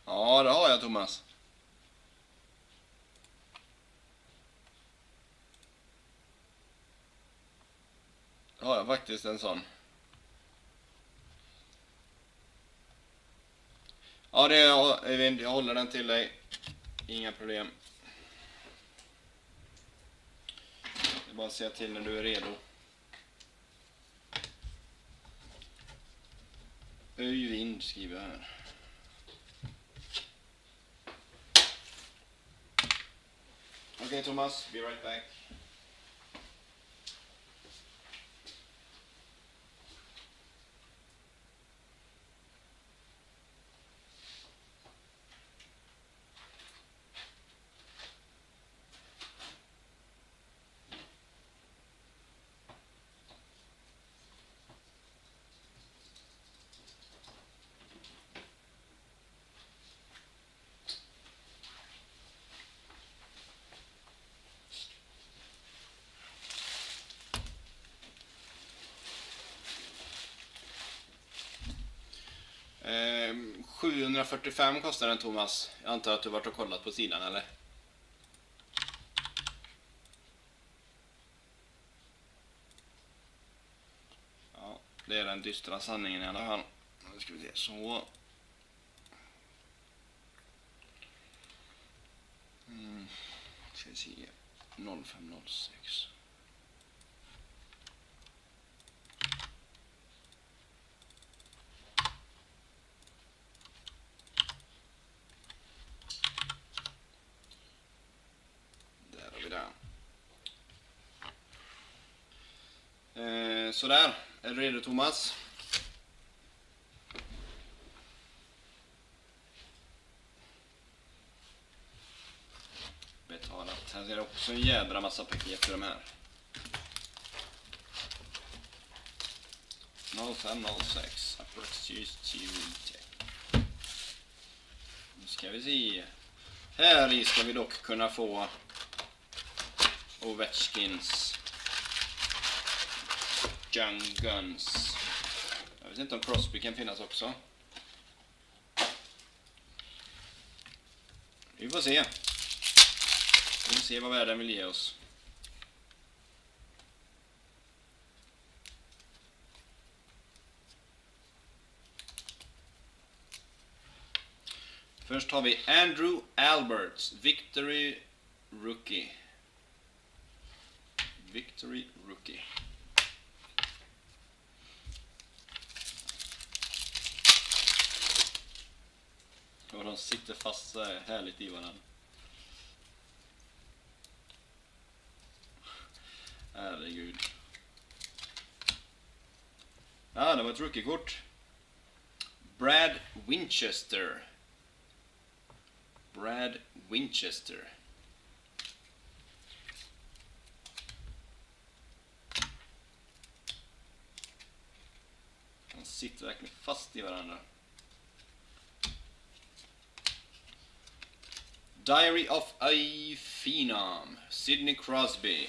Ja, det har jag Thomas. Det faktiskt en sån. Ja, det är, Eivind. Jag håller den till dig. Inga problem. Det är bara att säga till när du är redo. Öjvind skriver jag här. Okay, Thomas, be right back. 145 kostar den Thomas. Jag antar att du varit och kollat på sidan eller? Ja, det är den dystra sanningen i alla fall. Nu ska vi se, så. Mm. Ska vi se. 0506. Där har vi den. Eh, sådär, är du redo Thomas? Betalat. Här är det också en jädra massa paket i de här. 0506 Approxius Tech. Nu ska vi se. Här i ska vi dock kunna få Ovechkins Young Guns. Jag vet inte om Crosby kan finnas också. Vi får se. Vi får se vad världen vill ge oss. Först har vi Andrew Alberts, Victory Rookie. Victory Rookie. Och de sitter fast så här härligt i varandra. Herregud. Ja, det var ett rookie-kort. Brad Winchester. Brad Winchester. De sitter verkligen fast i varandra. Diary of a Phenom. Sidney Crosby.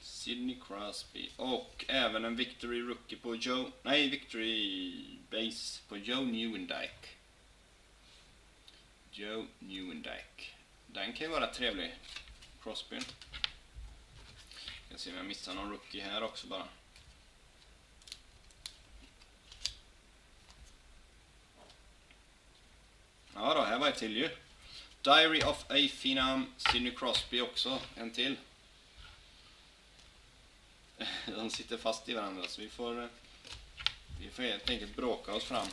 Sidney Crosby. Och även en Victory Rookie på Joe... Nej, Victory Base på Joe Newendike. Joe Newendike. Den kan ju vara trevlig. Crosby. Ska se om jag missar någon rookie här också bara. Ja då, här var ett till ju. Diary of a Phenom, Sidney Crosby också, en till. De sitter fast i varandra så vi får, eh, vi får helt enkelt bråka oss fram.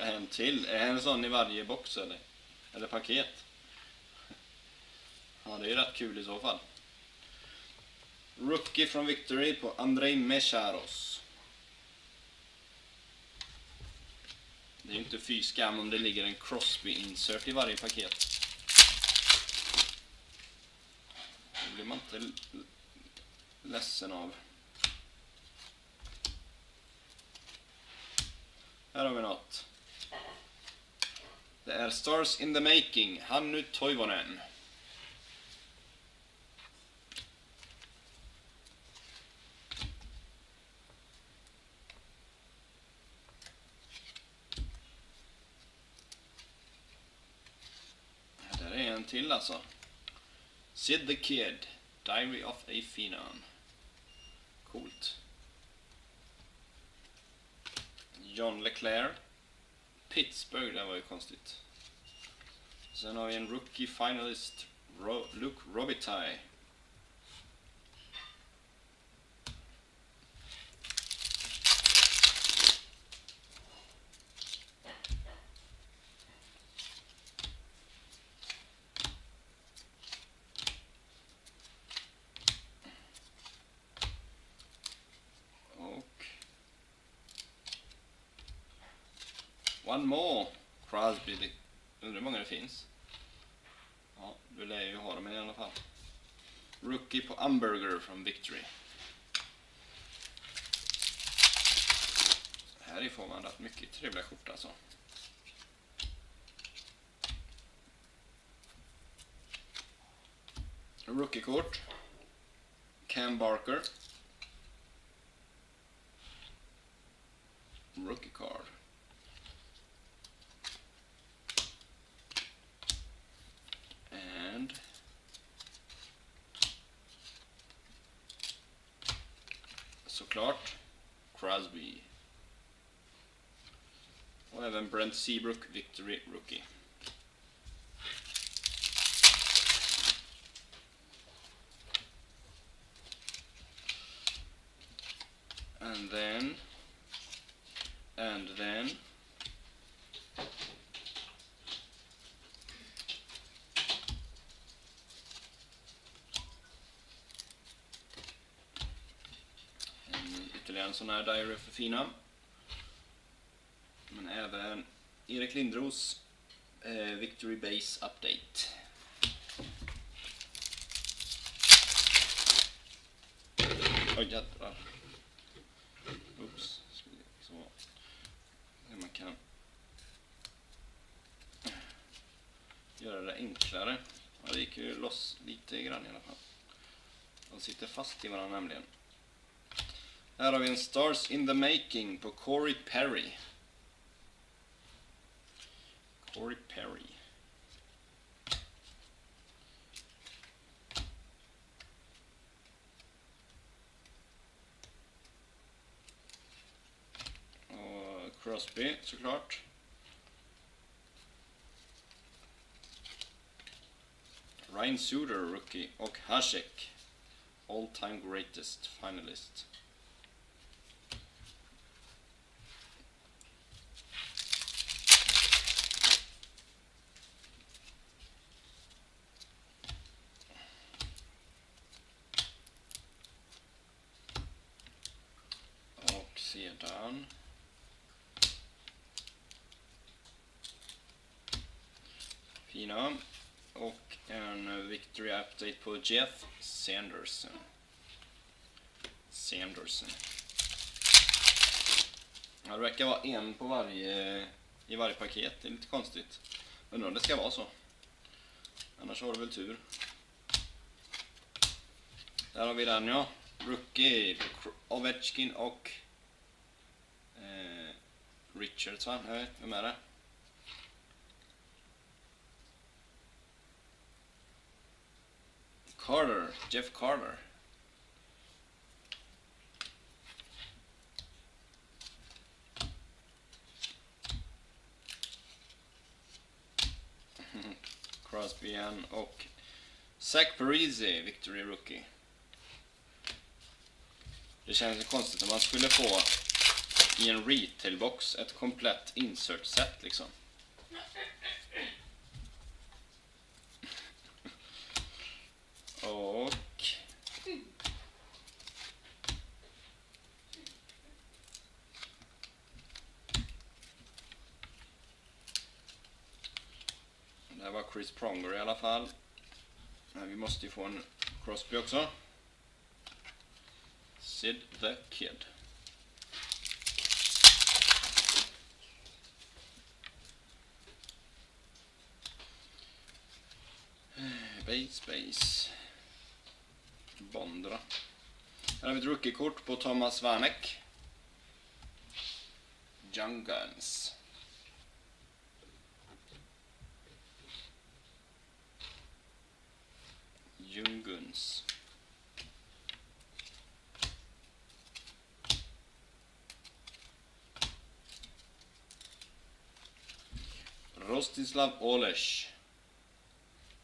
en till? Är en sån i varje box eller? Eller paket? Ja, det är rätt kul i så fall. Rookie från Victory på Andrei Mesharos. Det är ju inte fy skam om det ligger en Crosby-insert i varje paket. Det blir man inte ledsen av. Här har vi något. Det är Stars in the Making, Hannu Toivonen. Där är en till alltså. Sid the Kid, Diary of a Phenom. Coolt. John Leclerc. Pittsburgh, det var ju konstigt. Sen har vi en rookie finalist, Ro Luke Robitaille. Och One more. Crosby. Det- Undrar hur många det finns. Ja, du lär ju ha dem i alla fall. Hamburger från Victory. Här får man rätt mycket trevliga skjortor alltså. Rookie-kort. Cam Barker. Rookie card. And såklart Crosby. Och även Brent Seabrook Victory Rookie. And then, and then, en, är diary of fina. Men även Erik Lindros eh, Victory Base Update. Oj jädrar. Oops. Ska Så. Så man kan göra det enklare. Ja, det gick ju loss lite grann i alla fall. De sitter fast i varandra nämligen. Här har vi en Stars in the Making på Corey Perry. Corey Perry. Och Crosby såklart. Ryan Suter, rookie. Och Hasek. All time greatest finalist. Update på Jeff Sanderson. Sanderson. Ja, det verkar vara en på varje, i varje paket. Det är lite konstigt. Undrar om det ska vara så. Annars har du väl tur. Där har vi den ja. Rookie, Ovechkin och eh, Richards va? Jag vet, vem är det? Carter, Jeff Carter. Crosby igen och Zach Parisi, Victory Rookie. Det känns ju konstigt om man skulle få i en retailbox ett komplett insert-set liksom. Och... Det här var Chris Pronger i alla fall. Men vi måste ju få en Crosby också. Sid the Kid. Base, base. Bondra. Här har vi ett rookie-kort på Thomas Werneck. Young Guns. Young Guns. Rostislav Olesh.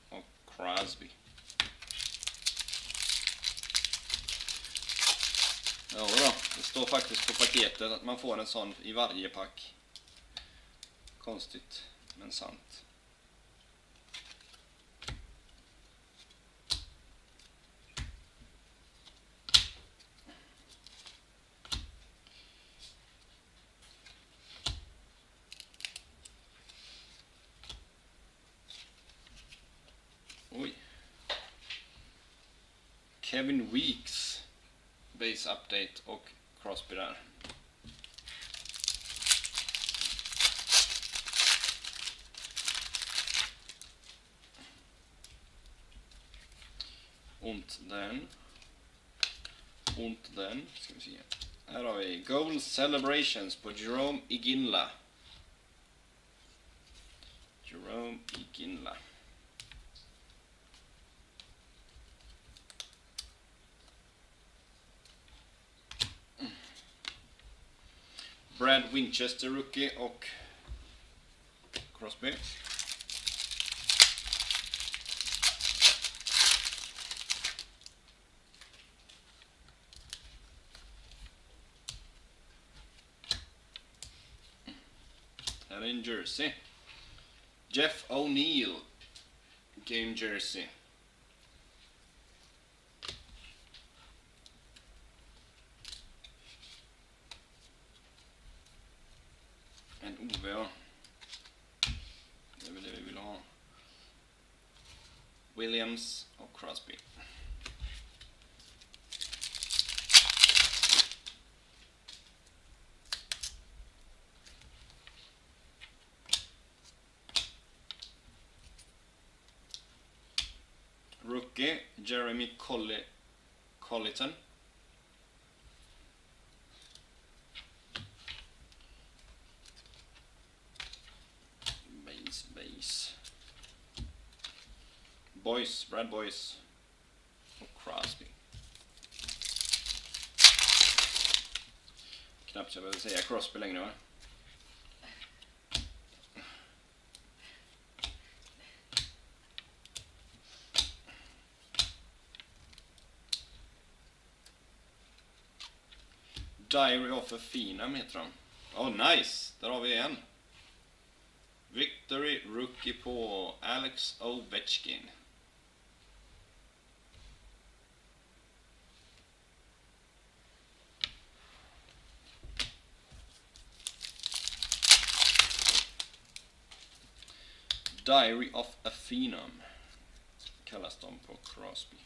Och Crosby. Ja, då. Det står faktiskt på paketet att man får en sån i varje pack. Konstigt, men sant. update och Crosby där. Ont den. Ont den. Ska vi se. Här har vi Goal Celebrations på Jerome Iginla. Jerome Iginla. Brad Winchester Rookie och Crosby. Här är en jersey. Jeff O'Neill. Game jersey. En OVA. Det är väl det vi vill ha. Williams och Crosby. Rookie Jeremy Colli Colliton. Base, base. Boys, Brad Boys och Crosby. Knappt jag behöver säga Crosby längre va? Diary of a Phenom heter de. Oh nice! Där har vi en. Victory Rookie på Alex Ovechkin. Diary of a Phenom kallas de på Crosby.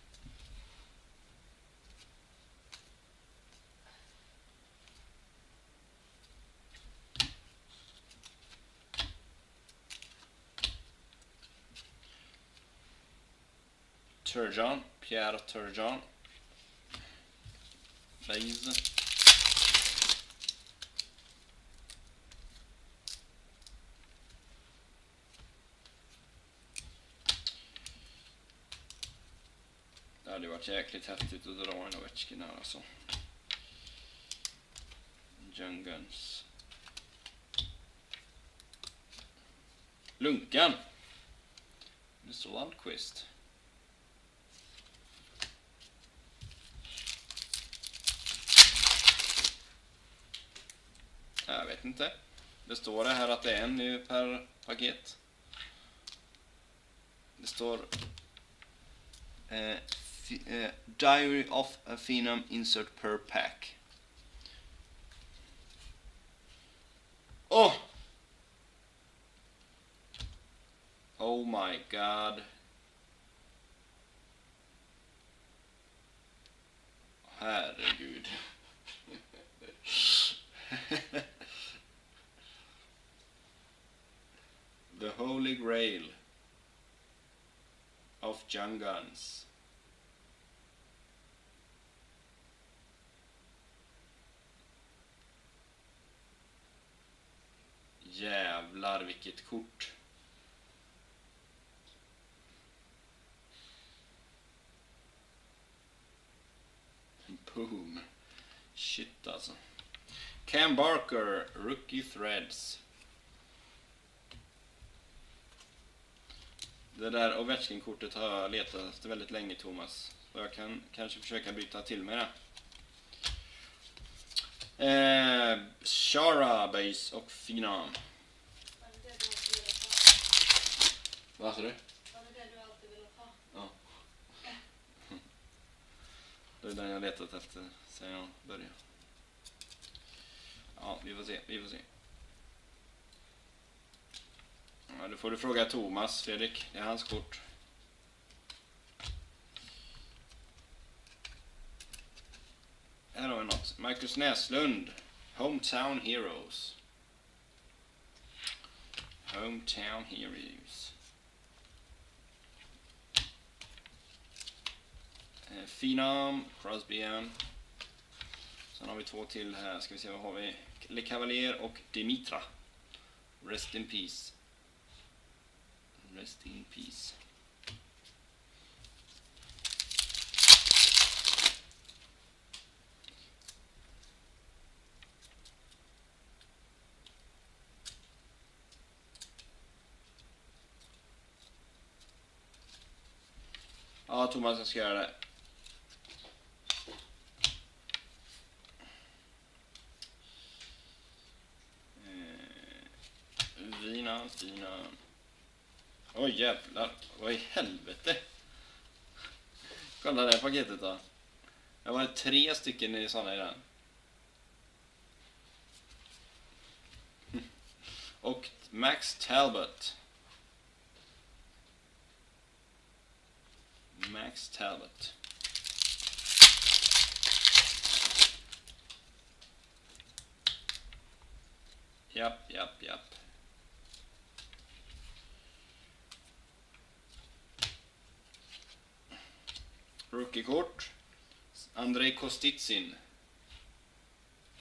Turgeon, Pierre Turgeon. Base. Det hade varit jäkligt häftigt att dra en Ovechkin här alltså. Guns. Lunkan. Mr Lundqvist. Jag vet inte. Det står det här att det är en per paket. Det står eh, eh, Diary of a Phenom insert per pack. Oh! Oh my god. Herregud. the Holy Grail of Guns. Jävlar vilket kort. Boom. Shit alltså. Cam Barker, Rookie Threads. Det där Ovechkin-kortet har jag letat efter väldigt länge Thomas. Så jag kan kanske försöka byta till mig det. Eh, Shara Base och Phenom. Var det det du alltid velat ha? Vad sa du? Var det det du alltid velat ha? Ja. Det är den jag letat efter sen jag började. Ja, vi får se, vi får se. Ja, då får du fråga Thomas, Fredrik. Det är hans kort. Här har vi något. Marcus Näslund. Hometown Heroes. Hometown Heroes. Eh, Phenom, Crosbyan. Sen har vi två till här, ska vi se vad har vi? Le Cavalier och Dimitra. Rest in peace. Rest in peace. Ja, Thomas, jag ska göra det. Eh, vina, Vina. Oj jävlar, vad i helvete? Kolla det här paketet då. Det var tre stycken i sådana i den. Och Max Talbot. Max Talbot. Japp, japp, japp. Rookie-kort. Andrei Kostitsin.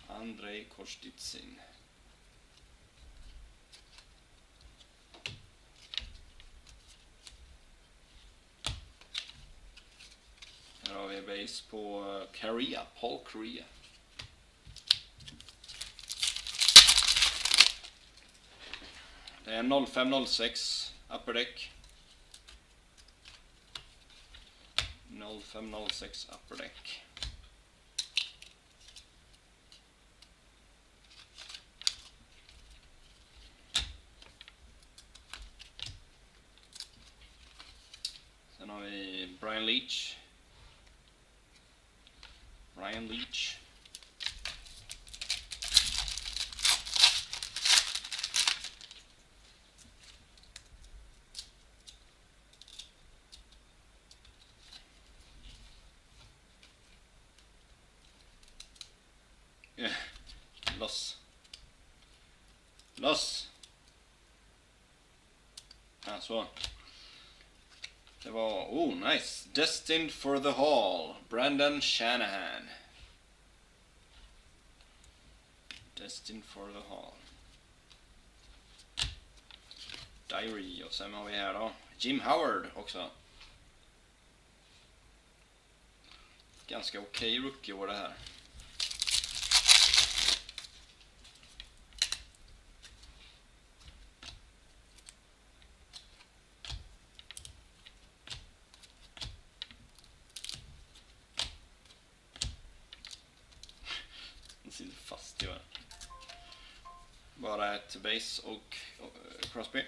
Andrei Kostitsin. Här har vi base på eh, Korea, Paul Korea. Det är 0506 upper deck. 0506 upper deck. Sen har vi Brian Leach. Brian Leach. Så. Det var, oh nice. Destined for the Hall. Brandon Shanahan. Destined for the Hall. Diary och sen har vi här då Jim Howard också. Ganska okej okay rookie-år det här. Ett base och, eh, Crosby.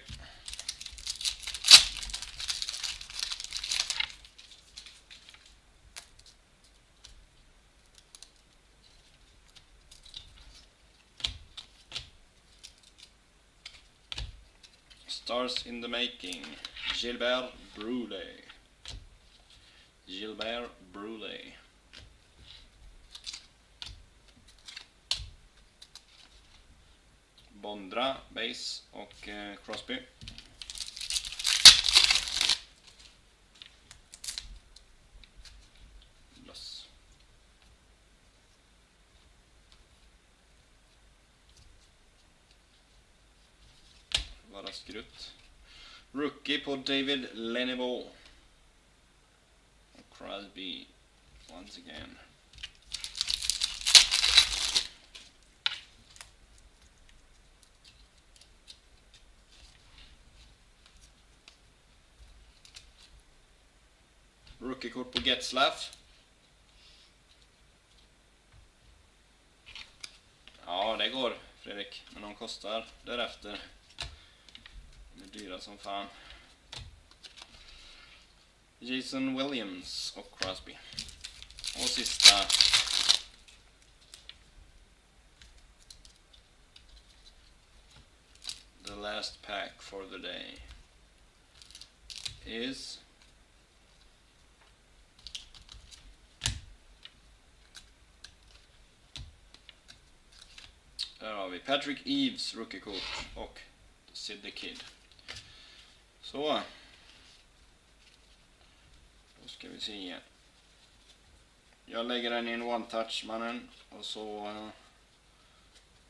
Stars in the making. Gilbert Brulé. Gilbert Brulé. Bondra, base och eh, Crosby. Loss. Bara skrutt. Rookie på David Lennevo. Och Crosby once again. Kort på Getzlaff. Ja, det går Fredrik. Men de kostar därefter. De är dyra som fan. Jason Williams och Crosby. Och sista. The last pack for the day is Där har vi Patrick Eves Rookie-kort och Sid the Kid. Så. Då ska vi se. Jag lägger den i en one-touch mannen och så uh,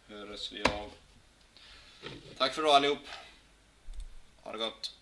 hörs vi av. Tack för idag allihop. Ha det gott.